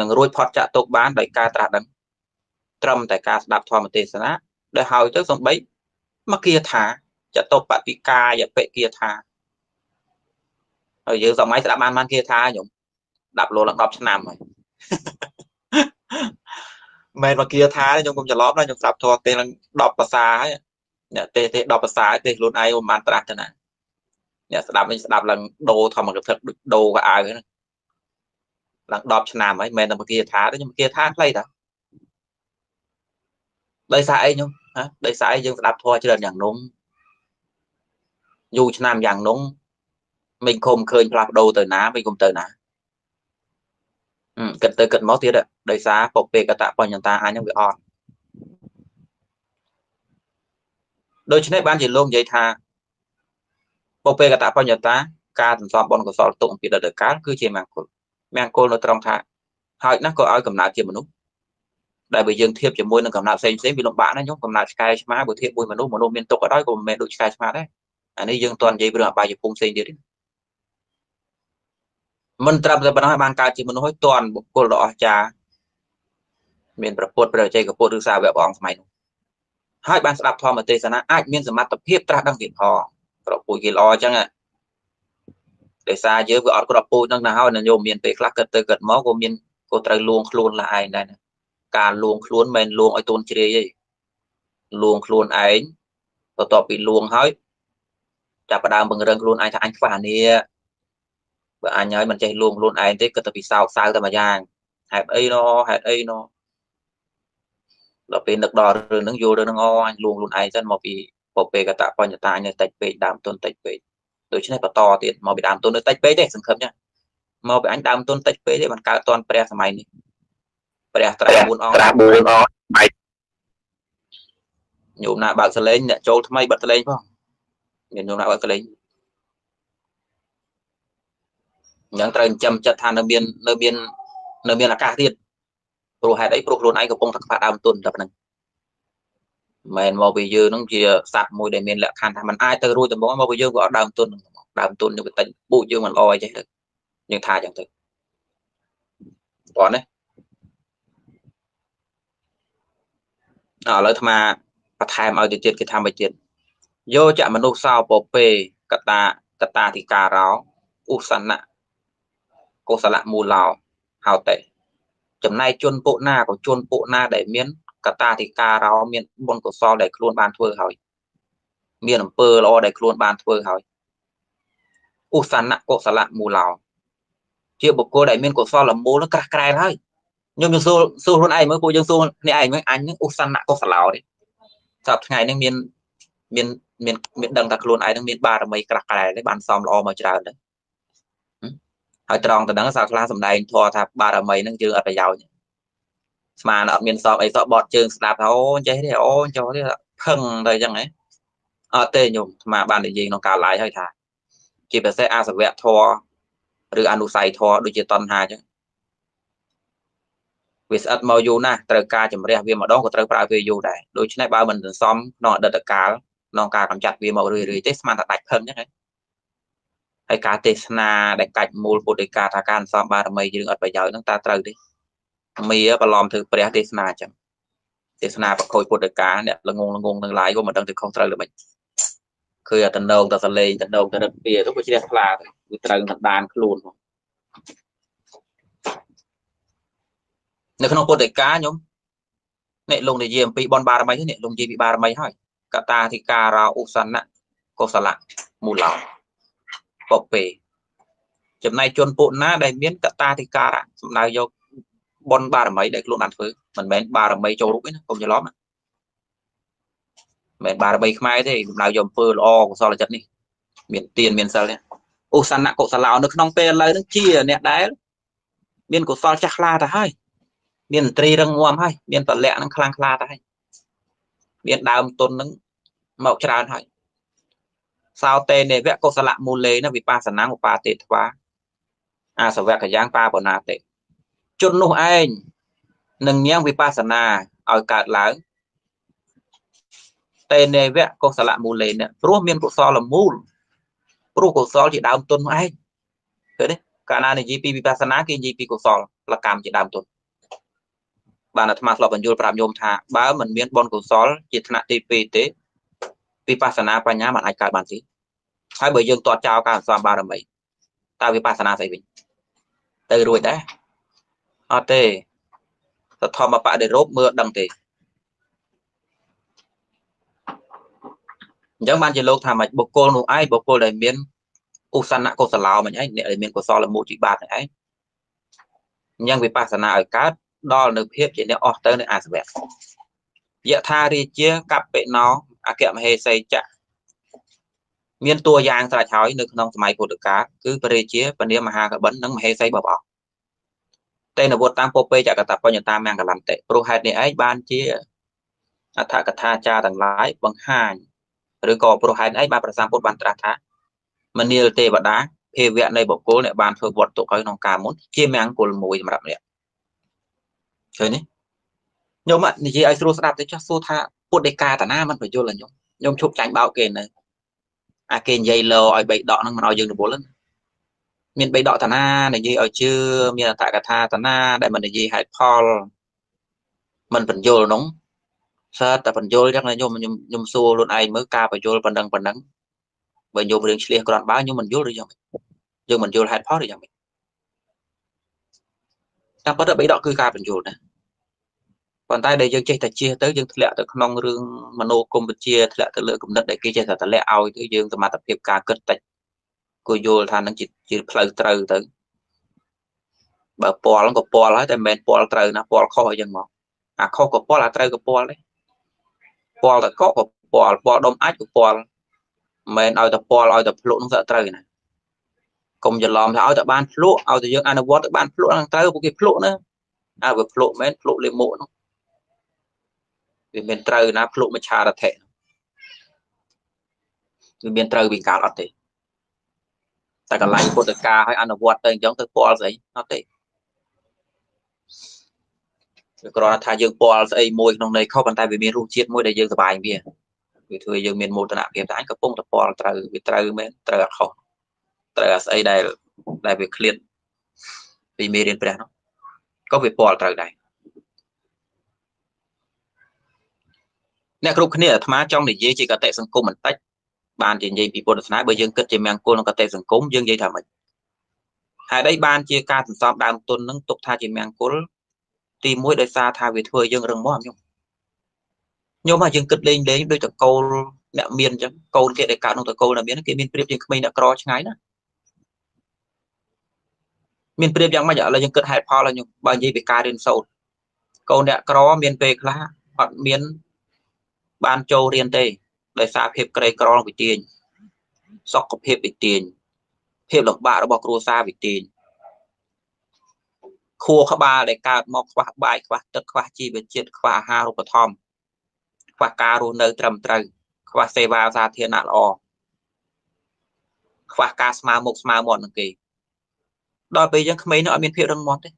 A: នឹងរួចផុតចាក់ទុកបានដោយការត្រាស់ដឹងត្រឹមតែការស្ដាប់ធម៌ទេសនាដែលហើយទៅសំបីមកគាថា ចតុបតិកាយបិគាថាហើយយើងសម័យស្ដាប់បានបានគាថាខ្ញុំដាប់លោឡើង10ឆ្នាំហើយមិនមកគាថាខ្ញុំកុំច្រឡំណាខ្ញុំស្ដាប់ធម៌ទេឡើង10ភាសាហើយអ្នកទេទេ10ភាសាទេខ្លួនឯងមិនបានត្រាស់ទៅណាអ្នកស្ដាប់វិញស្ដាប់ឡើងដូរធម្មកថាដូចដូរកៅអៅហ្នឹងឡើង10ឆ្នាំហើយមិនតែមកគាថាទេខ្ញុំគាថាខ្លីតាដោយសារអីខ្ញុំហ៎ដោយសារអីយើងស្ដាប់ធម៌ច្រើនយ៉ាងនោះ យូរឆ្នាំយ៉ាងនោះមិនខំឃើញផ្លាស់ប្ដូរទៅណាមិនគុំទៅណាគិតទៅគិតមកទៀតដោយសារពពេកតបញ្ញតាអញហ្នឹងវាអត់ដូច្នេះបានជាលោកនិយាយថាពពេកតបញ្ញតាការសន្សំបុណ្យកុសលទុកអំពីដិតកាលគឺជាមង្គលមង្គលនៅត្រង់ថាហើយណាស់ក៏ឲ្យកំណើតជាមនុស្សដែលបើយើងធៀបជាមួយនឹងកំណើតផ្សេងផ្សេងវាលំបាកណាស់ខ្ញុំកំណើតឆ្កែឆ្មាបើធៀបមួយមនុស្សមនុស្សមានទុកក៏ដោយក៏មិនមែនដូចឆ្កែឆ្មាដែរ អានេះយើងតន់និយាយរឿងអបាយភូមិផ្សេងទៀតទេមិនត្រឹមតែប៉ុណ្ណោះបានកើតជាមនុស្សហើយតន់បុគ្គលដ៏អស្ចារ្យមានប្រពុតព្រះជ័យកពុទ្ធឬសាវកព្រះអង្គសម័យនោះហើយបានស្ដាប់ធម៌ទេសនាអាចមានសមត្ថភាពត្រាស់ដឹងទៀតផងប្រពុយគេល្អអញ្ចឹងដោយសារយើងវាអត់ក្របពូជនឹងទៅហើយនយោមានពេលខ្លះគិតទៅគិតមកក៏មានក៏ត្រូវលួងខ្លួនឡើងឯងដែរការលួងខ្លួនមិនលួងឲ្យទូនជ្រាយទេលួងខ្លួនឯងបន្ទាប់ពីលួងហើយ ចាប់ផ្ដើមបង្រឹងខ្លួនឯងថាអញខ្វះអានេះបើអញហើយមិនចេះលួងខ្លួនឯងទេគិតតែពីសោកសៅតែមួយយ៉ាងហេតុអីណហេតុអីណដល់ពេលនឹកដល់រឿងហ្នឹងយល់រឿងហ្នឹងអូអញលួងខ្លួនឯងសិនមកពីពពេកតបញ្ញតាអញនៅតិចពេកដើមទុនតិចពេកដូច្នេះបន្តទៀតមកពីដើមទុននៅតិចពេកទេសង្ឃឹមចឹងមកពីអញដើមទុនតិចពេកទេបានកើតតនព្រះសម័យនេះព្រះត្រៃ4អង្គត្រៃ4អង្គបែកញោមណាបើកសលេងអ្នកចូលថ្មីបិទសលេងផង មានញោមណាបើកសលេងអញ្ចឹងត្រូវចិញ្ចឹមចិត្តថានៅមាននៅមាននៅមានឱកាសទៀតព្រោះហេតុអីព្រោះខ្លួនឯងកំពុងតែខ្វះដើមទុនតែប៉ុណ្្នឹងមិនមកពីយើងនឹងជាសត្វមួយដែលមានលក្ខខណ្ឌថាมันអាចទៅរួចដំបងមកពីយើងក៏អត់ដើមទុនដើមទុនយើងទៅតិចពូជយើងមិនល្អអីចេះទៅយើងថាអញ្ចឹងទៅបងណាឥឡូវអាត្មាបន្ថែមឲ្យទៅទៀតគេថាមិនទៀត យោចមនុស្សសោពពេកតាកតាធិការោឧសណៈកុសលមូឡោហៅតេចំណែកជនពួកណាក៏ជនពួកណាដែលមានកតាធិការោមានបុណ្យកុសលដែលខ្លួនបានធ្វើហើយមានអំពើល្អដែលខ្លួនបានធ្វើហើយឧសណៈកុសលមូឡោជាបុគ្គលដែលមានកុសលមូលនឹងក្រាស់ក្រែលហើយខ្ញុំយើងសួរសួរខ្លួនឯងមើលពួកយើងសួរគ្នាឯងមើលអញនឹងឧសណៈកុសលោនេះស្រាប់ថ្ងៃនេះមានមាន មានមានដឹងថាខ្លួនឯងនឹងមានបារមីក្រាស់ក្រែលទេបានសំល្អមកច្រើនទៅហើយត្រង់ទៅហ្នឹងសាខ្លះសំដែងធေါ်ថាបារមីហ្នឹងយើងអត់ប្រយោជន៍ស្មានអត់មានសពអីសក់បត់ជើងស្ដាប់ថាអូចេះទេអូចុះទេផឹងទៅអញ្ចឹងហ៎អត់ទេញោមស្មាបាននិយាយក្នុងការឡាយហើយថា ជាពិសេសអាសវៈធរឬអនុស័យធរដូចជាតណ្ហាអញ្ចឹងវាស្អិតមកយូរណាស់ត្រូវការជំរះវាម្ដងក៏ត្រូវប្រើវាយូរដែរដូច្នេះបើមិនសន្សំក្នុងអតីតកាល ក្នុងការកម្ចាត់វាមករឿយៗទេស្មានថាដាច់ផឹងអញ្ចឹងហើយការទេសនាដែលកាច់មូលពុទ្ធិកាថាការសំបារមីយើងអត់ប្រយោជន៍ហ្នឹងតើត្រូវទេមីបន្លំធ្វើព្រះទេសនាអញ្ចឹងទេសនាប្រខូចពុទ្ធិកាអ្នកល្ងងល្ងងនឹងឡាយក៏មិនដឹងទៅខុសត្រូវឬមិនឃើញតែតំណងតែសលេងតំណងតែរឹកពីទៅក៏ជ្រះថ្លាទៅគឺត្រូវដណ្ដានខ្លួនផងនៅក្នុងពុទ្ធិកាខ្ញុំអ្នកលោកនិយាយអំពីបនបារមីនេះលោកនិយាយពីបារមីហើយ កតាធិការោឧសណៈកុសលៈមូឡោពពេចំណែកជនពួកណាដែលមានកតាធិការៈសំដៅយកបុណ្យបារមីដែលខ្លួនបានធ្វើមិនមែនបារមីចូលរូបទេណាកុំច្រឡំមិនបារមីខ្មែរទេកម្ដៅយកអំពើល្អកុសលចិត្តនេះមានទានមានសិលនេះឧសនកុសលោនៅក្នុងពេលឥឡូវហ្នឹងជាអ្នកដែលមានកុសលចាស់ខ្លាទៅហើយមានឥន្ទ្រីរឹងមាំហើយមានតលៈនឹងខ្លាំងខ្លាទៅហើយ មានដើមទុននឹងមកច្រើនហើយសោតេនេវៈកុសលមូលេនវិបស្សនាឧបាទេធ្វាអាសវៈកយ៉ាងបាបណាទេជននោះឯងនឹងញៀងវិបស្សនាឲ្យកើតឡើងតេនេវៈកុសលមូលេនព្រោះមានកុសលមូលព្រោះកុសលជាដើមទុននោះឯងឃើញទេកាលណានិយាយពីវិបស្សនាគេនិយាយពីកុសលលកម្មជាដើមទុន បានអាត្មាធ្លាប់បញ្យល់ប្រាប់ញោមថាបើមិនមានបុណ្យកុសលជាថ្នាក់ទី2ទេវិបស្សនាបញ្ញាមិនអាចកើតបានទេហើយបើយើងទាត់ចោលការអន្សំបារមីតើវិបស្សនាស្អីវិញទៅរួចដែរអត់ទេសធម្មបដិរូបមើលដឹងទេអញ្ចឹងបានជាលោកថាមិនបុគ្គលនោះឯងបុគ្គលដែលមានឧសនកុសលោមិនឯងអ្នកដែលមានកុសលមុជិបាតនេះឯងអញ្ចឹងវិបស្សនាឲ្យកើត ដល់នៅភាពជាអ្នកអស់ទៅនៅអាសវៈយថារាជាកបិណោអគ្គមហេសីចៈមានតួយ៉ាងស្រេចហើយនៅក្នុងសម័យពុទ្ធកាលគឺព្រះរាជាពនាមហាកបិននិងមហេសីបបអស់តេនវត្តតាមពពេចកតបញ្ញតាមមង្គលន្តិព្រោះហេតុនេះឯងបានជាអដ្ឋកថាចារទាំងឡាយបង្ហាញឬក៏ព្រោះហេតុឯងបានប្រសាពុទ្ធបានត្រាស់ថាមនាលទេវតាភាវៈនៃបុគ្គលអ្នកបានធ្វើវត្តទុកឲ្យក្នុងកាលមុនជាមង្គលមួយសម្រាប់អ្នក ឃើញទេញោមនិយាយឲ្យស្រួលស្ដាប់ទៅចុះសួរថាពុទ្ធដីកាតាណាមិនបញ្យល់ញោមញោមឈប់ចាញ់បោកគេនៅអាគេនិយាយលោឲ្យបីដកហ្នឹងមិនឲ្យយើងរវល់ហ្នឹងមានបីដកតាណានិយាយឲ្យជឿមានអតកថាតាណាដែលមិននិយាយហេតុផលមិនបញ្យល់នោះសើតែបញ្យល់ចឹងណាញោមខ្ញុំខ្ញុំសួរខ្លួនឯងមើលការបញ្យល់ប៉ុណ្ណឹងប៉ុណ្ណឹងបើញោមរឿងឆ្លៀសគ្រាន់បើញោមមិនយល់ឬយ៉ាងម៉េចយើងមិនយល់ហេតុផលឬយ៉ាងម៉េច តាមពិតបីដកគឺការបញ្យល់ណាប៉ុន្តែដែលយើងចេះតែជៀសទៅយើងធ្លាក់ទៅក្នុងរឿងមនោគមវិជ្ជាធ្លាក់ទៅលើគំនិតដែលគេចេះតែតម្លាក់ឲ្យទៅយើងសមត្ថភាពការគិតតិចគួរយល់ថានឹងជាផ្លូវត្រូវទៅបើពាល់ក៏ពាល់ហើយតែមិនមែនពាល់ត្រូវណាពាល់ខុសអីចឹងមកអាខុសក៏ពាល់អាត្រូវក៏ពាល់ដែរពាល់តកក៏ពាល់ពាល់ដុំអាចក៏ពាល់មិនមែនឲ្យតែពាល់ឲ្យតែភ្លុកនឹងត្រូវណា កុំច្រឡំថាឲ្យតែបានភ្លុកឲ្យតែយើងអនុវត្តទៅបានភ្លុកនឹងត្រូវពួកគេភ្លុកណាអើវាភ្លុកមែនភ្លុកលេមុខនោះវាមានត្រូវណាភ្លុកមច្ឆារថៈវាមានត្រូវវិកាលអត់ទេតែកន្លែងពុទ្ធកាឲ្យអនុវត្តទៅអញ្ចឹងទៅពាល់ស្អីអត់ទេវាគ្រាន់តែថាយើងពាល់ស្អីមួយក្នុងន័យខុសប៉ុន្តែវាមានរសជាតិមួយដែលយើងសប្បាយវាវាធ្វើយើងមានមោទនភាពតែអញកំពុងតែពាល់ត្រូវវាត្រូវមែនត្រូវអត់ខុស ត្រូវអាស្អីដែលដែលវាឃ្លាតពីមេរៀនព្រះនោះក៏វាពាល់ត្រូវដែរអ្នកគ្រប់គ្នាអាត្មាចង់និយាយជាកតិសង្គមបន្តិចបានជានិយាយពីពុទ្ធសាសនាបើយើងគិតជាមង្គលក្នុងកតិសង្គមយើងនិយាយថាម៉េចហេតុអីបានជាការសន្សំដើមទុននឹងទុកថាជាមង្គលទី1ដោយសារថាវាធ្វើយើងរឹងមាំខ្ញុំខ្ញុំមកយើងគិតលេងលេងដូចតកូលអ្នកមានអញ្ចឹងកូនគេដែលកើតក្នុងតកូលអ្នកមានគេមានប្រៀបជាក្មេងអ្នកក្រឆ្ងាយណា មានប្រៀបយ៉ាងម៉េចឥឡូវយើងគិតហេតុផលខ្ញុំបើនិយាយពីការរៀនសូត្រកូនអ្នកក្រមានពេលខ្លះអត់មានបានចូលរៀនទេដោយសារភាពក្រីក្រវិទាញសុខភាពវិទាញភាពលំបាករបស់គ្រួសារវិទាញខួរក្បាលដែលកើតមកខ្វះបាយខ្វះទឹកខ្វះជីវជាតិខ្វះអាហារូបត្ថម្ភខ្វះការរស់នៅត្រឹមត្រូវខ្វះសេវាសាធារណៈល្អខ្វះការស្មើមុខស្មើមាត់នឹងគេ ដល់ពេលយើងក្មេងនោះអត់មានភាពរឹងមាំទេ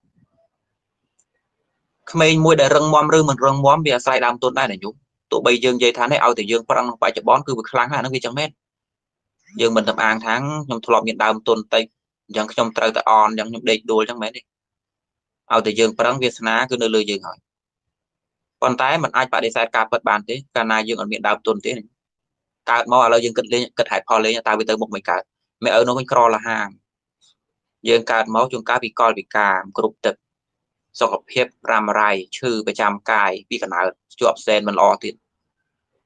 A: ក្មេងមួយដែលរឹងមាំឬមិនរឹងមាំវាអាស្រ័យដើមទុនដែរណាញោមទោះបីយើងនិយាយថានេះឲ្យតែយើងប្រឹងបច្ចុប្បន្នគឺវាខ្លាំងហើយហ្នឹងវាចឹងមែនយើងមិនតំអាងថាខ្ញុំធ្លាប់មានដើមទុនតិចអញ្ចឹងខ្ញុំត្រូវតែអនអញ្ចឹងខ្ញុំដេកដួលអញ្ចឹងមែនទេឲ្យតែយើងប្រឹងវាសនាគឺនៅលើយើងហើយប៉ុន្តែมันអាចបដិសេធការពិតបានទេកាលណាយើងអត់មានដើមទុនទេកើតមកឥឡូវយើងគិតលេងគិតហេតុផលលេងតើវាទៅមុខមិនកើតមេឪនោះវិញក្រលហាម យើងកើតមកជួនកាលពីកលវិការគ្រប់ទឹកសុខភាពរ៉ាំរ៉ៃឈឺប្រចាំកាយពីកណើតជាប់សែនមិនល្អទៀត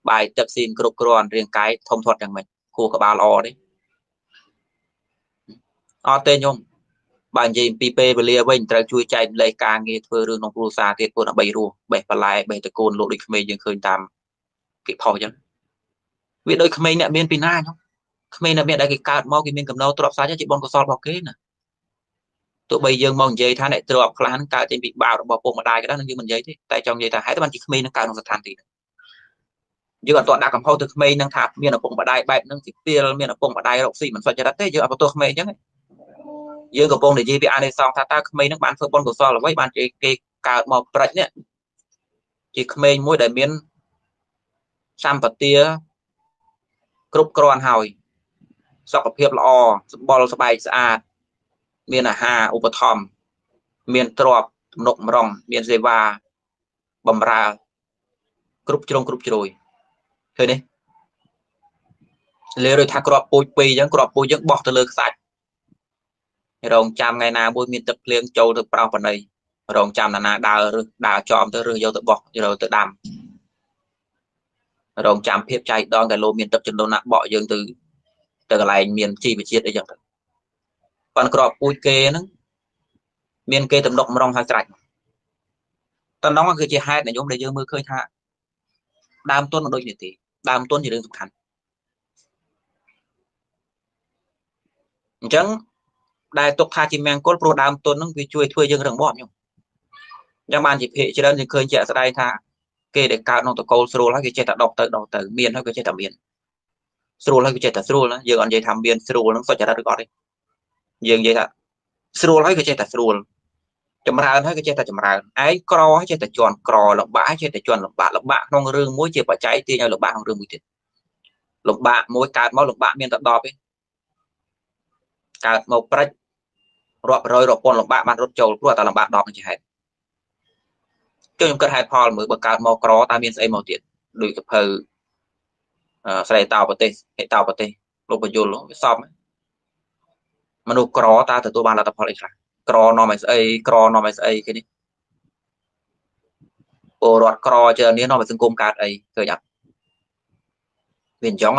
A: បាយទឹកស៊ីនគ្រប់គ្រាន់រាងកាយធំធាត់យ៉ាងម៉េចគួរក្បាលល្អទេអត់ទេញោមបើនិយាយពីពេលវេលាវិញត្រូវជួយចែកលេខការងារធ្វើរឿងក្នុងគ្រួសារទៀតពួកដើម្បីរស់បេះបន្លែបេះតកូនលោកដូចក្មេងយើងឃើញតាមគេផុសអញ្ចឹងវាដូចក្មេងអ្នកមានពីណាហ្នឹងក្មេងអ្នកមានដែលគេកើតមកគេមានកំណោទ្រព្យសាច់ជាបុណ្យកុសលរបស់គេណា ទោះបីយើងមកនិយាយថាអ្នកទ្រព្យខ្លះហ្នឹងកើតចេញពីបាបរបស់ពុកម្ដាយក៏ដោយនឹងយើងមិននិយាយទេតែចង់និយាយថាហេតុតែបានជាក្មេងនឹងកើតក្នុងស្ថានទីហ្នឹងយើងអត់ទាន់ដាក់កំហុសទៅក្មេងនឹងថាមានឪពុកម្ដាយបែបហ្នឹងជាពីលមានឪពុកម្ដាយរកស៊ីមិនសុចរិតទេយើងអត់បន្ទោសក្មេងអញ្ចឹងយើងកំពុងនិយាយពីអានិសង្សថាតើក្មេងនឹងបានធ្វើបុណ្យកុសលអ្វីបានគេគេកើតមកប្រាច់នេះជាក្មេងមួយដែលមានសម្បទាគ្រប់គ្រាន់ហើយសុខភាពល្អសម្បុរស្បែកស្អាត មានអាហារឧបត្ថម្ភមានទ្រព្យទំនុកម្រង មានសេវាបំរើ គ្រប់ជ្រុងគ្រប់ជ្រោយឃើញទេលើដូចថាក្របពូជពីរអញ្ចឹងក្របពូជយើងបោះទៅលើខ្សាច់រងចាំថ្ងៃណាមួយមានទឹកភ្លៀងចូលទៅប្រោសបណីរងចាំណានាដើរឬដើរចំទៅឬយកទៅបោះយកទៅដាំរងចាំភាពចៃដន្យដែលលោកមានទឹកចំនួនណាបក់យើងទៅទៅកន្លែងមានជីវជាតិអីចឹងទៅ ប៉ុន្តែក្របពូជគេហ្នឹងមានគេទំនុកម្រងហើយស្រេចតំណងគឺជាហេតុនៃយមដែលយើងមើលឃើញថាដើមទុនមិនដូចនេះទេដើមទុនជារឿងសំខាន់អញ្ចឹងដែលទុកថាជាមង្គលព្រោះដើមទុនហ្នឹងវាជួយធ្វើយើងរឹងមាំខ្ញុំអញ្ចឹងបានជាភាកច្រើនយើងឃើញជាក់ស្ដែងថាគេដែលកើតក្នុងតកូលស្រួលហើយគេចេះតែដកទៅដកទៅមានហើយក៏ចេះតែមានស្រួលហើយក៏ចេះតែស្រួលណាយើងអត់និយាយថាមានស្រួលហ្នឹងសុចរិតឬក៏អត់ទេ យើងនិយាយថាស្រួលហើយក៏ចេះតែស្រួលចម្រើនហើយក៏ចេះតែចម្រើនឯងក្រហើយចេះតែជន់ក្រលំបាកហើយចេះតែជន់លំបាកលំបាកក្នុងរឿងមួយជាបច្ច័យទាញឲ្យលំបាកក្នុងរឿងមួយទៀតលំបាកមួយកើតមកលំបាកមានតែ10ទេកើតមកព្រិចរាប់រយរាប់ពាន់លំបាកបានរត់ចូលព្រោះតែលំបាក10នឹងជាហេតុចុះខ្ញុំគិតហេតុផលមើលបើកើតមកក្រតើមានស្អីមកទៀតដូចកភៅស្រីតោប្រទេសហេតោប្រទេសលោកបញ្យលវាសព មនុស្សក្រតើទទួលបានលទ្ធផលអីខ្លះក្រនាំឲ្យស្អីក្រនាំឲ្យស្អីគេនេះពលរដ្ឋក្រច្រើននេះនាំឲ្យសង្គមកើតអីឃើញអត់វាអញ្ចឹង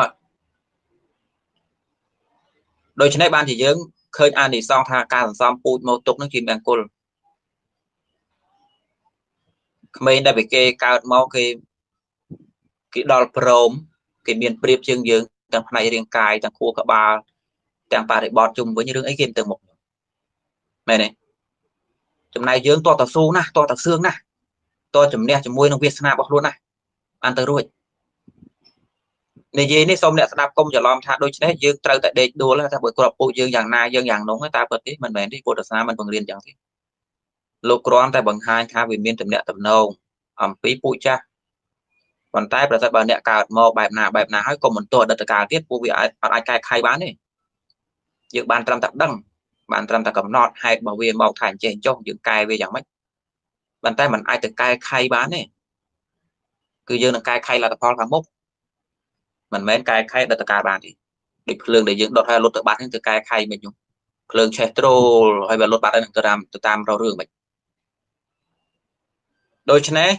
A: ដូច្នេះបានជាយើងឃើញអានិសង្សថាការសន្សំពូជមកទុកនឹងជាមង្គលក្មេងដែលគេកើតមកគេគេដល់ព្រមគេមានប្រៀបជាងយើងទាំងផ្នែករាងកាយទាំងខួរក្បាល ទាំងបរិបទជុំវិញរឿងអីគេមិនទៅមុខមែនទេចំណែកយើងតតស៊ូណាស់តតសឿងណាស់តជំនះជាមួយនឹងវាសនារបស់ខ្លួនណាស់បានទៅរួចនិយាយនេះសូមអ្នកស្ដាប់កុំច្រឡំថាដូច្នេះយើងត្រូវតែដេកដួលថាបើគ្រាប់ពូជយើងយ៉ាងណាយើងយ៉ាងនោះតែពិតទេមិនមែនទេពុទ្ធសាសនាមិនបង្រៀនយ៉ាងទេលោកគ្រាន់តែបង្ហាញថាវាមានតំណែងតំណងអំពីពូជចាស់ប៉ុន្តែប្រសិនបើអ្នកកើតមកបែបណាបែបណាហើយក៏មិនទាស់អតីតកាលទៀតពួកវាអាចអាចកែខៃបានទេ យើងបានត្រឹមតែដឹងបានត្រឹមតែកំណត់ហេតុរបស់វាមកថាអញ្ចេះចុះយើងកែវាយ៉ាងម៉េចប៉ុន្តែมันអាចទៅកែខៃបានទេគឺយើងនឹងកែខៃលទ្ធផលខាងមុខមិនមែនកែខៃដតកាបានទេដូចភ្លើងដែលយើងដុតឲ្យលុតទៅបាត់ហ្នឹងទៅកែខៃមិនខ្ញុំភ្លើងឆេះត្រូលហើយវាលុតបាត់ហើយនឹងទៅតាមទៅតាមររឿងមិនដូច្នេះ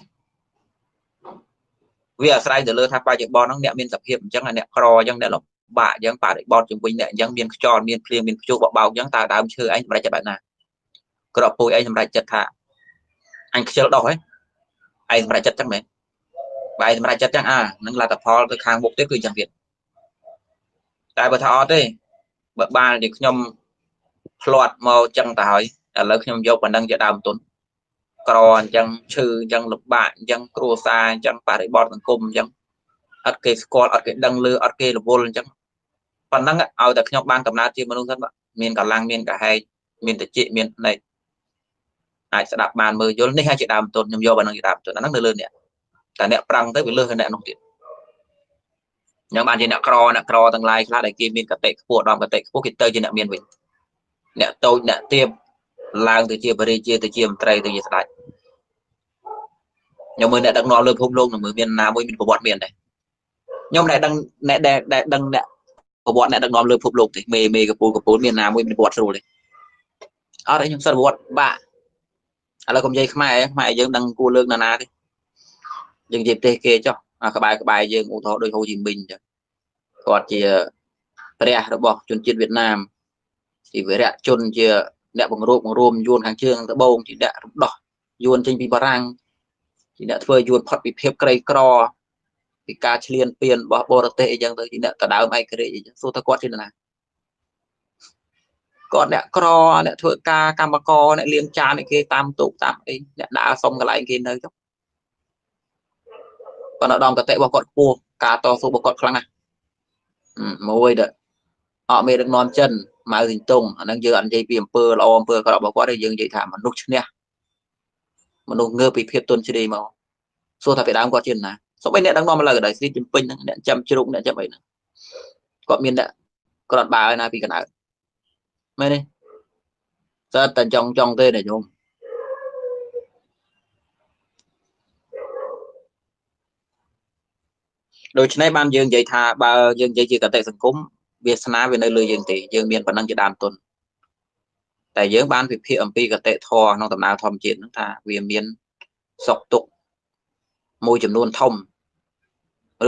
A: វាអាស្រ័យទៅលើថាបច្ចុប្បន្នហ្នឹងអ្នកមានសភាពអញ្ចឹងអ្នកក្រអញ្ចឹងអ្នកលំ បាកអញ្ចឹងបរិបទជំវិញអ្នកអញ្ចឹងមានខ្យល់មានភ្លៀងមានព្យុះបបោកអញ្ចឹងតើដើមឈើឯងសម្រាប់ចិត្តបែបណាក្របពូជឯងសម្រាប់ចិត្តថាអញខ្ជិលដោះហ៎ឯងសម្រាប់ចិត្តចឹងមែនបើឯងសម្រាប់ចិត្តចឹងអានឹងលទ្ធផលទៅខាងមុខទៀតគឺចឹងទៀតតែបើថាអត់ទេបើបានជាខ្ញុំផ្្លាត់មកចឹងទៅហើយឥឡូវខ្ញុំយកប៉ុណ្ណឹងជាដើមទុនក្រអញ្ចឹងឈឺអញ្ចឹងលំបាកអញ្ចឹងគ្រួសារអញ្ចឹងបរិបទសង្គមអញ្ចឹងអត់គេស្គាល់អត់គេដឹងលឺអត់គេរវល់អញ្ចឹង ប៉ុណ្ណឹងឲ្យតែខ្ញុំបានកំណត់ជាមនុស្សសិនមានកម្លាំងមានកាហែកមានតិចមានភ្នែកអាចស្ដាប់បានមើលយល់នេះហើយជាដើមទុនខ្ញុំយកបាននឹងជាដើមទុនអាហ្នឹងនៅលើអ្នកតែអ្នកប្រាំងទៅវាលើសអ្នកនោះទៀតអញ្ចឹងបានជាអ្នកក្រអ្នកក្រទាំងឡាយខ្លះដែលគេមានកតិខ្ពស់ដល់កតិខ្ពស់គេទៅជាអ្នកមានវិញអ្នកតូចអ្នកទៀបឡើងទៅជាបរិជាទៅជាមន្ត្រីទៅជាស្ដេចខ្ញុំមើលអ្នកដឹកនាំលើភូមិលោកនឹងមើលមានណាមួយមានប្រវត្តិមានដែរខ្ញុំដែលដឹងអ្នកដែលដឹងអ្នក ប្រវត្តិអ្នកដឹកនាំលើភពលោកទេមេមេកពូលកពូលមានណាមួយមានប្រវត្តិស្រួលទេអត់ទេខ្ញុំសិនប្រវត្តិបាក់ឥឡូវកុំនិយាយខ្មែរខ្មែរយើងដឹងគួរលើកណាណាទេយើងនិយាយប្រទេសគេចុះក្បែរក្បែរយើងឧទាហរណ៍ដូចហូជីមីញចឹងគាត់ជាព្រះរបស់ជនជាតិវៀតណាមជាវីរៈជនជាអ្នកបង្រួបបង្រួមយួនខាងជើងត្បូងជាអ្នករំដោះយួនចេញពីបារាំងជាអ្នកធ្វើយួនផុតពីភាពក្រីក្រ ពីការឈ្លានពានរបស់បរទេសអីចឹងទៅជាអ្នកដដើមឯករាជ្យអីចឹងសួរថាគាត់ជាណាគាត់អ្នកក្រអ្នកធ្វើការកម្មករអ្នកលាងចាននេះគេតាមទូកតាមអីអ្នកដើរសុំកន្លែងគេនៅចុះប៉ុន្តែដំកតិរបស់គាត់ខ្ពស់ការតស៊ូរបស់គាត់ខ្លាំងណាស់មួយទៅអត់មានដឹកនាំចិនម៉ៅស៊ីងតុងអាហ្នឹងយើងអត់និយាយពីអំពើល្អអំពើអាក្រក់របស់គាត់ទេយើងនិយាយថាមនុស្សឈ្នះមនុស្សងើបពីភាពទុនជ្រាយមកសួរថាពីដើមគាត់ជាណា សូម្បីអ្នកដឹកនាំឥឡូវក៏ដោយស្រីជំពេញហ្នឹងអ្នកចាំជ្រូកអ្នកចាំអីហ្នឹងគាត់មានអ្នកគាត់បើណាពីកណ្ដាលមែនទេសើតែចង់ចង់ទេណាញោមដូច្នេះបានយើងនិយាយថាបើយើងនិយាយជាកតិសង្គមវាសនាវានៅលើយើងទេយើងមានប៉ុណ្ណឹងជាដើមទុនតែយើងបានវិភាគអំពីកតិធម៌ក្នុងដំណើរធម្មជាតិហ្នឹងថាវាមានសុខទុក្ខមួយចំនួនធំ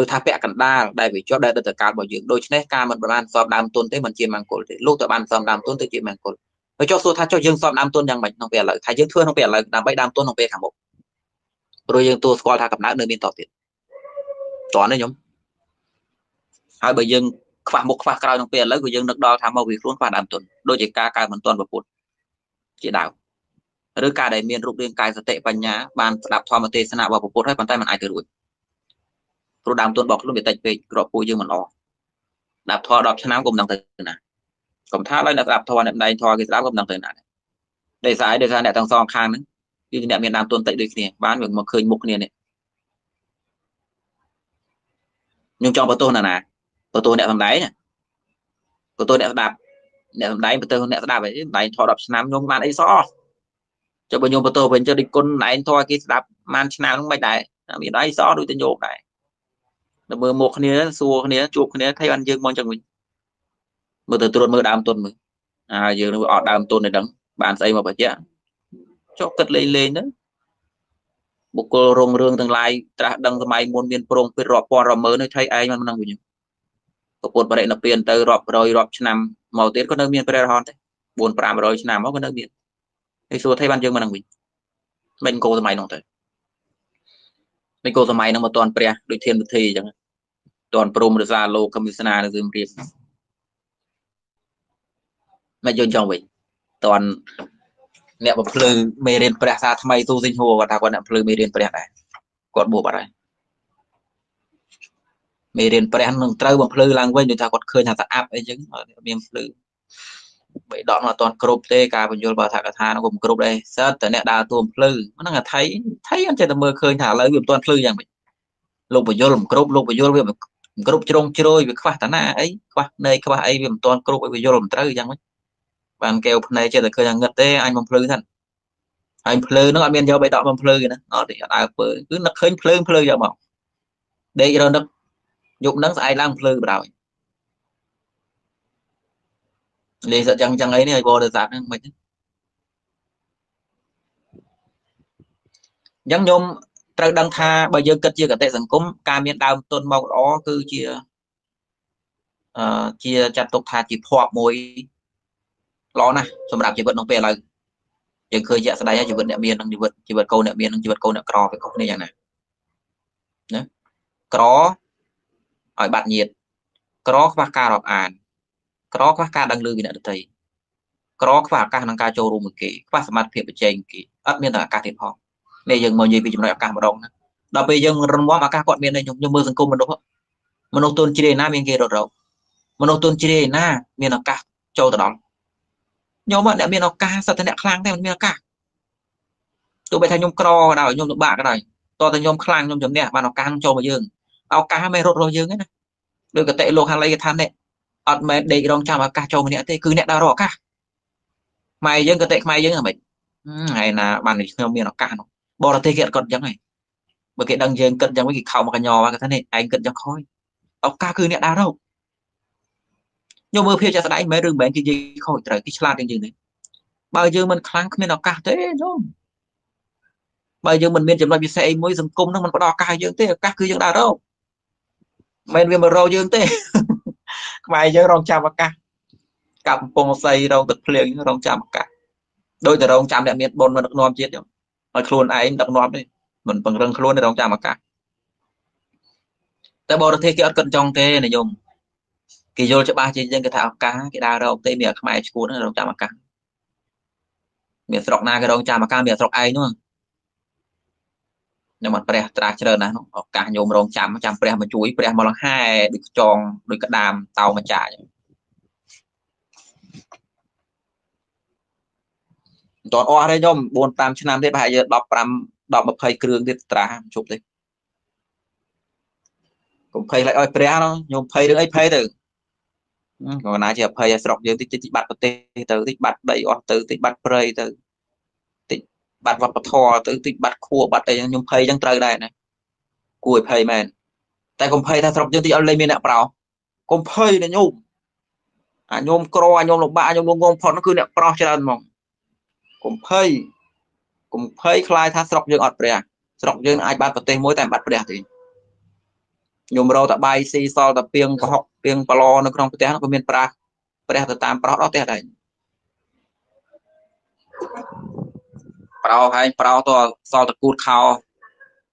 A: ឬថាពាក់កណ្ដាលដែលវាជាប់ដែលទៅកាលរបស់យើងដូច្នេះការមិនបានសອບដើមទុនទេមិនជាមង្គលទេលុះតែបានសອບដើមទុនទៅជាមង្គលហើយចុះសួរថាចុះយើងសອບដើមទុនយ៉ាងម៉េចក្នុងពេលឥឡូវថាយើងធ្វើក្នុងពេលឥឡូវដើម្បីដើមទុនក្នុងពេលខាងមុខព្រោះយើងទទួលស្គាល់ថាកំណើតនៅមានតទៀតតោះនេះខ្ញុំហើយបើយើងខ្វះមុខខ្វះក្រោយក្នុងពេលឥឡូវគឺយើងនឹកដល់ថាមកវាខ្លួនខ្វះដើមទុនដូចជាការកើតមិនទាន់ប្រពុតជាដើមឬការដែលមានរូបរាងកាយសតិបញ្ញាបានស្ដាប់ធម៌ទេសនារបស់ពុទ្ធហើយប៉ុន្តែมันអាចទៅរួច ព្រោះដើមទុនរបស់ខ្លួនវាតិចពេកក្របពូយើងមិនល្អដាប់ធម៌10ឆ្នាំក៏មិនដឹងទៅណាកុំថាឡើយអ្នកស្ដាប់ធម៌អ្នកម្ដែងធម៌គេស្ដាប់ក៏មិនដឹងទៅណាដែរដោយសារដោយសារអ្នកទាំងសងខាងហ្នឹងគឺអ្នកមានដើមទុនតិចដូចគ្នាបានវាមកឃើញមុខគ្នានេះខ្ញុំចង់បន្ទោសណាណាបន្ទោសអ្នកសំដែងបន្ទោសអ្នកស្ដាប់អ្នកសំដែងបន្ទោសអ្នកស្ដាប់អីសំដែងធម៌10ឆ្នាំខ្ញុំបានអីសោះចុះបើខ្ញុំបន្ទោសវិញចុះដូចគុណឯងធម៌គេស្ដាប់បានឆ្នាំហ្នឹងមិនដែរមានអីសោះដូចតែញោមដែរ ដល់មើលមុខគ្នាសួរគ្នាជួបគ្នា thấy បានយើងមកចឹងវិញមើលទៅត្រួតមើលដើមទុនមើលអាយើងនឹងអត់ដើមទុនទេដឹងបានស្អីមកបញ្ជាក់ចុះគិតលេងលេងទៅបុគ្គលរងរឿងទាំងឡាយត្រាស់ដឹងសម័យមុនមានប្រងពិតរាប់ពាន់រាប់ម៉ឺនហើយថៃឯងមិននឹងវិញប្រពុតបរិណពៀនទៅរាប់រយរាប់ឆ្នាំមកទៀតក៏នៅមានព្រះរហន្តទេ4 500ឆ្នាំមកក៏នៅមានហើយសួរថៃបានយើងមិននឹងវិញមិនគោសម័យនោះទៅមិនគោសម័យនោះមកតាន់ព្រះដូចធានវិធីអញ្ចឹង តាន់ព្រមរសាលោកកមិសនានៅសៀមរាបមិនយល់ចង់វិញតាន់អ្នកបំភ្លឺមេរៀនព្រះសាថ្មីទូសិញហួរគាត់ថាគាត់អ្នកភ្លឺមេរៀនព្រះដែរគាត់បួសបាត់ហើយមេរៀនព្រះនឹងត្រូវបំភ្លឺឡើងវិញដូចថាគាត់ឃើញថាស្អាប់អីចឹងមានភ្លឺបីដកនោះអត់ទាន់គ្រប់ទេការបញ្យល់បើថាកថានោះក៏មិនគ្រប់ដែរសិតតែអ្នកដើរទួមភ្លឺហ្នឹងអាថៃថៃអត់ចេះតែមើលឃើញថាឥឡូវវាមិនទាន់ភ្លឺយ៉ាងម៉េចលោកបញ្យល់មិនគ្រប់លោកបញ្យល់វាមិន គ្រប់ជ្រុងជ្រោយវាខ្វះតាណាអីខ្វះនៃខ្វះអីវាមិនទាន់គ្រប់ឲ្យវាយល់មិនត្រូវយ៉ាងម៉េចបានកែវភ្នែកចេះតែឃើញងឹតទេអញបំភ្លឺហ្នឹងហើយភ្លើហ្នឹងអត់មានយកបៃដកបំភ្លឺទេណាអត់ទេអត់ដើរពើគឺនឹកឃើញភ្លើងភ្លើយកមកដេករនឹកយប់ហ្នឹងស្អែកឡើងភ្លើបដ ாய் លេងសឹកចឹងចឹងអីនេះឲ្យបរិស័ទហ្នឹងមិនអញ្ចឹងខ្ញុំ ត្រូវដឹងថាបើយើងគិតជាកតិសង្គមការមានដើមទុនមកល្អគឺជាអឺជាចាត់ទុកថាជាភ័ព្វមួយល្អណាស់សម្រាប់ជីវិតក្នុងពេលឥឡូវយើងឃើញជាក់ស្ដែងជីវិតអ្នកមាននិងជីវិតជីវិតកូនអ្នកមាននិងជីវិតកូនអ្នកក្រវាខុសគ្នាយ៉ាងណាណាក្រឲ្យបាត់ញាតក្រខ្វះការរាប់អាន ក្រខ្វះការដឹងឮពីអ្នកដទៃក្រខ្វះឱកាសក្នុងការចូលរួមមួយគេខ្វះសមត្ថភាពបច្ចេកគេអត់មានតែឱកាសទៀតផង នេះយើងមកនិយាយពីចំណុចឱកាសម្ដងណាដល់ពេលយើងរំមឱកាសគាត់មានខ្ញុំខ្ញុំមើលសង្គមមនុស្សមនុស្សទុនជ្រាយណាមានគេរត់រកមនុស្សទុនជ្រាយណាមានឱកាសចូលទៅដល់ខ្ញុំអ្នកមានឱកាសសិតតែអ្នកខ្លាំងតែមិនមានឱកាសទោះបីថាខ្ញុំក្រក៏ដោយខ្ញុំលំបាកក៏ដោយតោះតែខ្ញុំខ្លាំងខ្ញុំជំនះបានឱកាសចូលមកយើងឱកាសមិនរត់រស់យើងទេណាដូចកតិលោកហាលីកថានេះអត់មែនដេករងចាំឱកាសចូលម្នាក់ទេគឺអ្នកដើររកឱកាសខ្មែរយើងកតិខ្មែរយើងហ្មងហើយណាបានខ្ញុំមានឱកាសនោះ បរទេសគេអត់គាត់អញ្ចឹងហីបើគេដឹងយើងគិតអញ្ចឹងវិញគេខោមកកញ្ញោគាត់ថានេះឯងគិតយ៉ាងខ້ອຍឱកាសគឺអ្នកដើររកខ្ញុំមើលភាពចាស់ស្ដែងមិនមែនរឿងមិនមែនគេនិយាយខូចត្រូវគេឆ្លាតជាងយើងទេបើយើងមិនខ្លាំងគ្មានឱកាសទេញោមបើយើងមិនមានចំណុចពិសេសអីមួយសង្គមនឹងមិនផ្ដល់ឱកាសយើងទេឱកាសគឺយើងដើររកមិនវាមករកយើងទេខ្មែរយើងរងចាំឱកាសកាប់កំពង់សីរងទឹកភ្លៀងរងចាំឱកាសដោយតែរងចាំអ្នកមានបុណ្យមកដឹកនាំជាតិ ឲ្យខ្លួនឯងដឹកនាំទេមិនពង្រឹងខ្លួនរងចាំឱកាសតែបរទេសគេអត់គិតចង់ទេនិយមគេយល់ច្បាស់ជាងគេថាឱកាសគេដើររកទេមានខ្មែរឈួតរងចាំឱកាសមានស្រុកណាគេរងចាំឱកាសមានស្រុកឯងនោះខ្ញុំអត់ព្រះត្រាស់ច្រើនណាស់នោះឱកាសញោមរងចាំចាំព្រះមកជួយព្រះមកលង្ហែដូចខ្ចងដូចក្តាមតោមកចាអញ្ចឹង តអត់អស់ទេខ្ញុំ4 5ឆ្នាំទៀតប្រហែលជា15 10 20គ្រឿងទៀតត្រាស់ជប់ទេកុំភ័យខ្លាចឲ្យព្រះនោះញោមភ័យរឿងអីភ័យទៅក៏ណាជាអភ័យឲ្យស្រុកយើងតិចតិចបាត់ប្រទេសទៅតិចបាត់ដីអស់ទៅតិចបាត់ព្រៃទៅតិចបាត់វប្បធម៌ទៅតិចបាត់ខួរបាត់អីខ្ញុំភ័យចឹងត្រូវដែរណាគួរឲ្យភ័យមែនតែកុំភ័យថាស្រុកយើងតិចអត់លេងមានអ្នកប្រោកុំភ័យណាញោមអាញោមក្រអាញោមលំបាកអាញោមងងផុតគឺអ្នកប្រោច្រើនហ្មង កុំភ័យកុំភ័យខ្លាចថាស្រុកយើងអត់ព្រះស្រុកយើងអាចបាត់ប្រទេសមួយតែបាត់ព្រះទេខ្ញុំរកតបាយស៊ីសល់តពីងកុហកពីងបឡនៅក្នុងផ្ទះនោះក៏មានប្រាស់ព្រះទៅតាមប្រោសដល់ផ្ទះដែរប្រោហើយប្រោទៅសល់តគូតខោ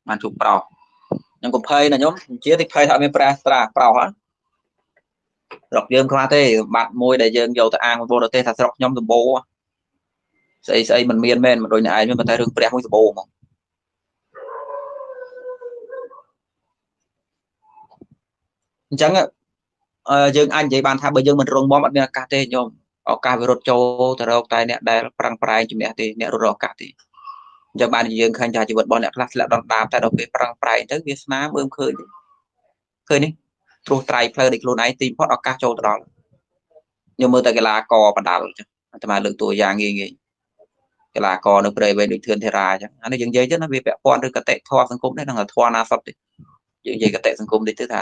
A: បានជួបប្រោខ្ញុំកុំភ័យណាខ្ញុំជាតិចភ័យថាមានប្រាស់ត្រាប្រោហ៎ស្រុកយើងខ្វះទេបាត់មួយដែលយើងយកទៅអាងបរទេសថាស្រុកខ្ញុំសម្បូរ ស្អីស្អីមិនមានមែនមិនដូចអ្នកឯងមានតែរឿងព្រះមួយសម្បូរហ្មងអញ្ចឹងយើងអាចនិយាយបានថាបើយើងមិនរងមមអត់មានឱកាសទេញោមឱកាសវារត់ចូលទៅរកតែអ្នកដែលប្រឹងប្រែងជំនះទេអ្នករត់រកឱកាសទេអញ្ចឹងបានយើងឃើញថាជីវិតរបស់អ្នកខ្លះធ្លាក់ដណ្ដើមតែដល់ពេលប្រឹងប្រែងទៅវាស្នាមើលឃើញឃើញនេះត្រួសត្រៃផ្លូវដូចខ្លួនឯងទីបំផុតឱកាសចូលទៅដល់ខ្ញុំមើលតែកីឡាករបដាល់អញ្ចឹងអាត្មាលើកតួយ៉ាងងាយងាយ កីឡាករនៅព្រៃវែងដូចធឿនធីរាអញ្ចឹងអានេះយើងនិយាយទៅណាវាពាក់ព័ន្ធឬកតិធម៌សង្គមដែរនឹងធម៌ណាសពទេយើងនិយាយកតិសង្គមតិចទៅថា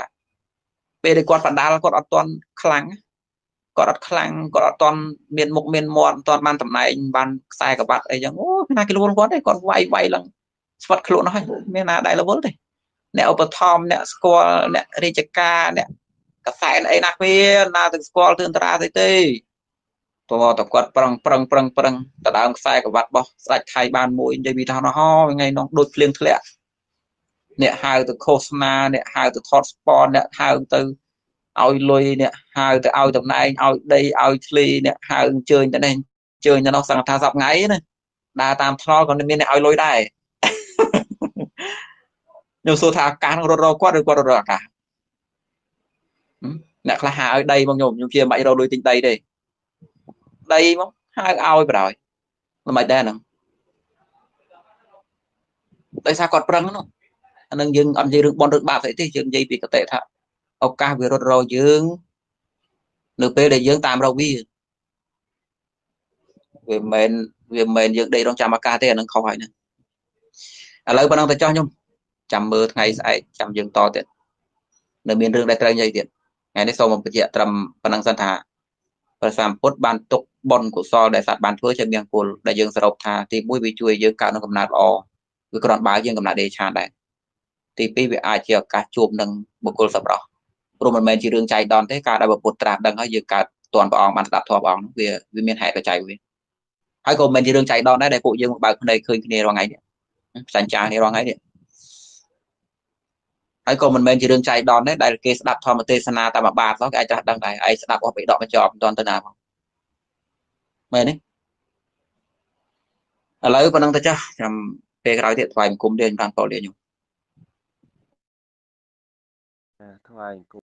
A: ពេលដែលគាត់បដាល់គាត់អត់ទាន់ខ្លាំងគាត់អត់ខ្លាំងគាត់អត់ទាន់មានមុខមានមាត់អត់ទាន់បានតំណែងបានខ្សែក្បាត់អីចឹងអូណាគេលវលគាត់ទេគាត់វាយវាយឡើងស្វិតខ្លួនហើយមានណាដែលលវលទេអ្នកឧបត្ថម្ភអ្នកស្គាល់អ្នករាជការអ្នកកសែនអីណាគ្នាណាទៅស្គាល់ទឿនតារាស្អីទេ តើតើគាត់ប្រឹងប្រឹងប្រឹងប្រឹងដដើមខ្សែក្បាត់របស់ស្ដេចថៃបានមួយនិយាយពីថាណោះថ្ងៃនោះដូចភ្លៀងធ្លាក់អ្នកហៅទៅឃោសនាអ្នកហៅទៅថតស្ពនអ្នកហៅទៅឲ្យលុយអ្នកហៅទៅឲ្យតំណែងឲ្យដីឲ្យធ្លីអ្នកហៅអញ្ជើញទៅនេះអញ្ជើញទៅនោះសង្ឃថាសប្ងៃណាដើរតាមថ្នល់ក៏មានអ្នកឲ្យលុយដែរខ្ញុំសួរថាអាកាសនឹងរត់រកគាត់ឬគាត់រត់រកអាកាសអ្នកខ្លះហៅឲ្យដីមកខ្ញុំខ្ញុំជាមិនបាច់រកលុយទិញដីទេ ដីមកហៅឲ្យបណ្ដោយមិនដែរហ្នឹងដោយសារគាត់ប្រឹងនោះអានឹងយើងអត់និយាយរឿងបនរឿងបាបស្អីទេយើងនិយាយពីកតិថាឱកាសវារត់រកយើងនៅពេលដែលយើងតាមរកវាវាមិនវាមិនយើងដេករងចាំឱកាសទេអានឹងខុសហើយណាឥឡូវប៉ុណ្ណឹងទៅចោះខ្ញុំចាំមើលថ្ងៃស្អែកចាំយើងតទៀតនៅមានរឿងដែលត្រូវនិយាយទៀតថ្ងៃនេះសូមបញ្ជាក់ត្រឹមប៉ុណ្ណឹងសិនថាព្រះសម្ពុទ្ធបានទុក បុណ្យកុសលដែលសត្វបានធ្វើជាមង្គលដែលយើងសរុបថាទី1វាជួយយើងកើតនៅកំណើតល្អវាគ្រាន់បើយើងកំណើតដេឆានដែរទី2វាអាចជាឱកាសជួបនឹងបុគ្គលសប្បុរសព្រោះមិនមែនជារឿងចៃដន្យទេការដែលពុទ្ធត្រាស់ដឹងហើយយើងកើតតន់ព្រះអង្គបានស្ដាប់ធម៌ព្រះអង្គវាវាមានហេតុបច្ច័យវាហើយក៏មិនមែនជារឿងចៃដន្យដែរដែលពួកយើងបើកភ្នែកឃើញគ្នារាល់ថ្ងៃនេះផ្សាញ់ចាគ្នារាល់ថ្ងៃនេះហើយក៏មិនមែនជារឿងចៃដន្យដែរដែលគេស្ដាប់ធម្មទេសនាតាមបាតសោះគេអាចត្រាស់ដឹងដែរឯងស្ដាប់អស់ពីដកកញ្ចប់មិនទាន់ទៅណាផង មែនទេឥឡូវប៉ុណ្ណឹងទៅចាស់ចាំពេលក្រោយទៀតថ្វាយបង្គំទៀតបានពលលាខ្ញុំ
B: ថ្វាយបង្គំ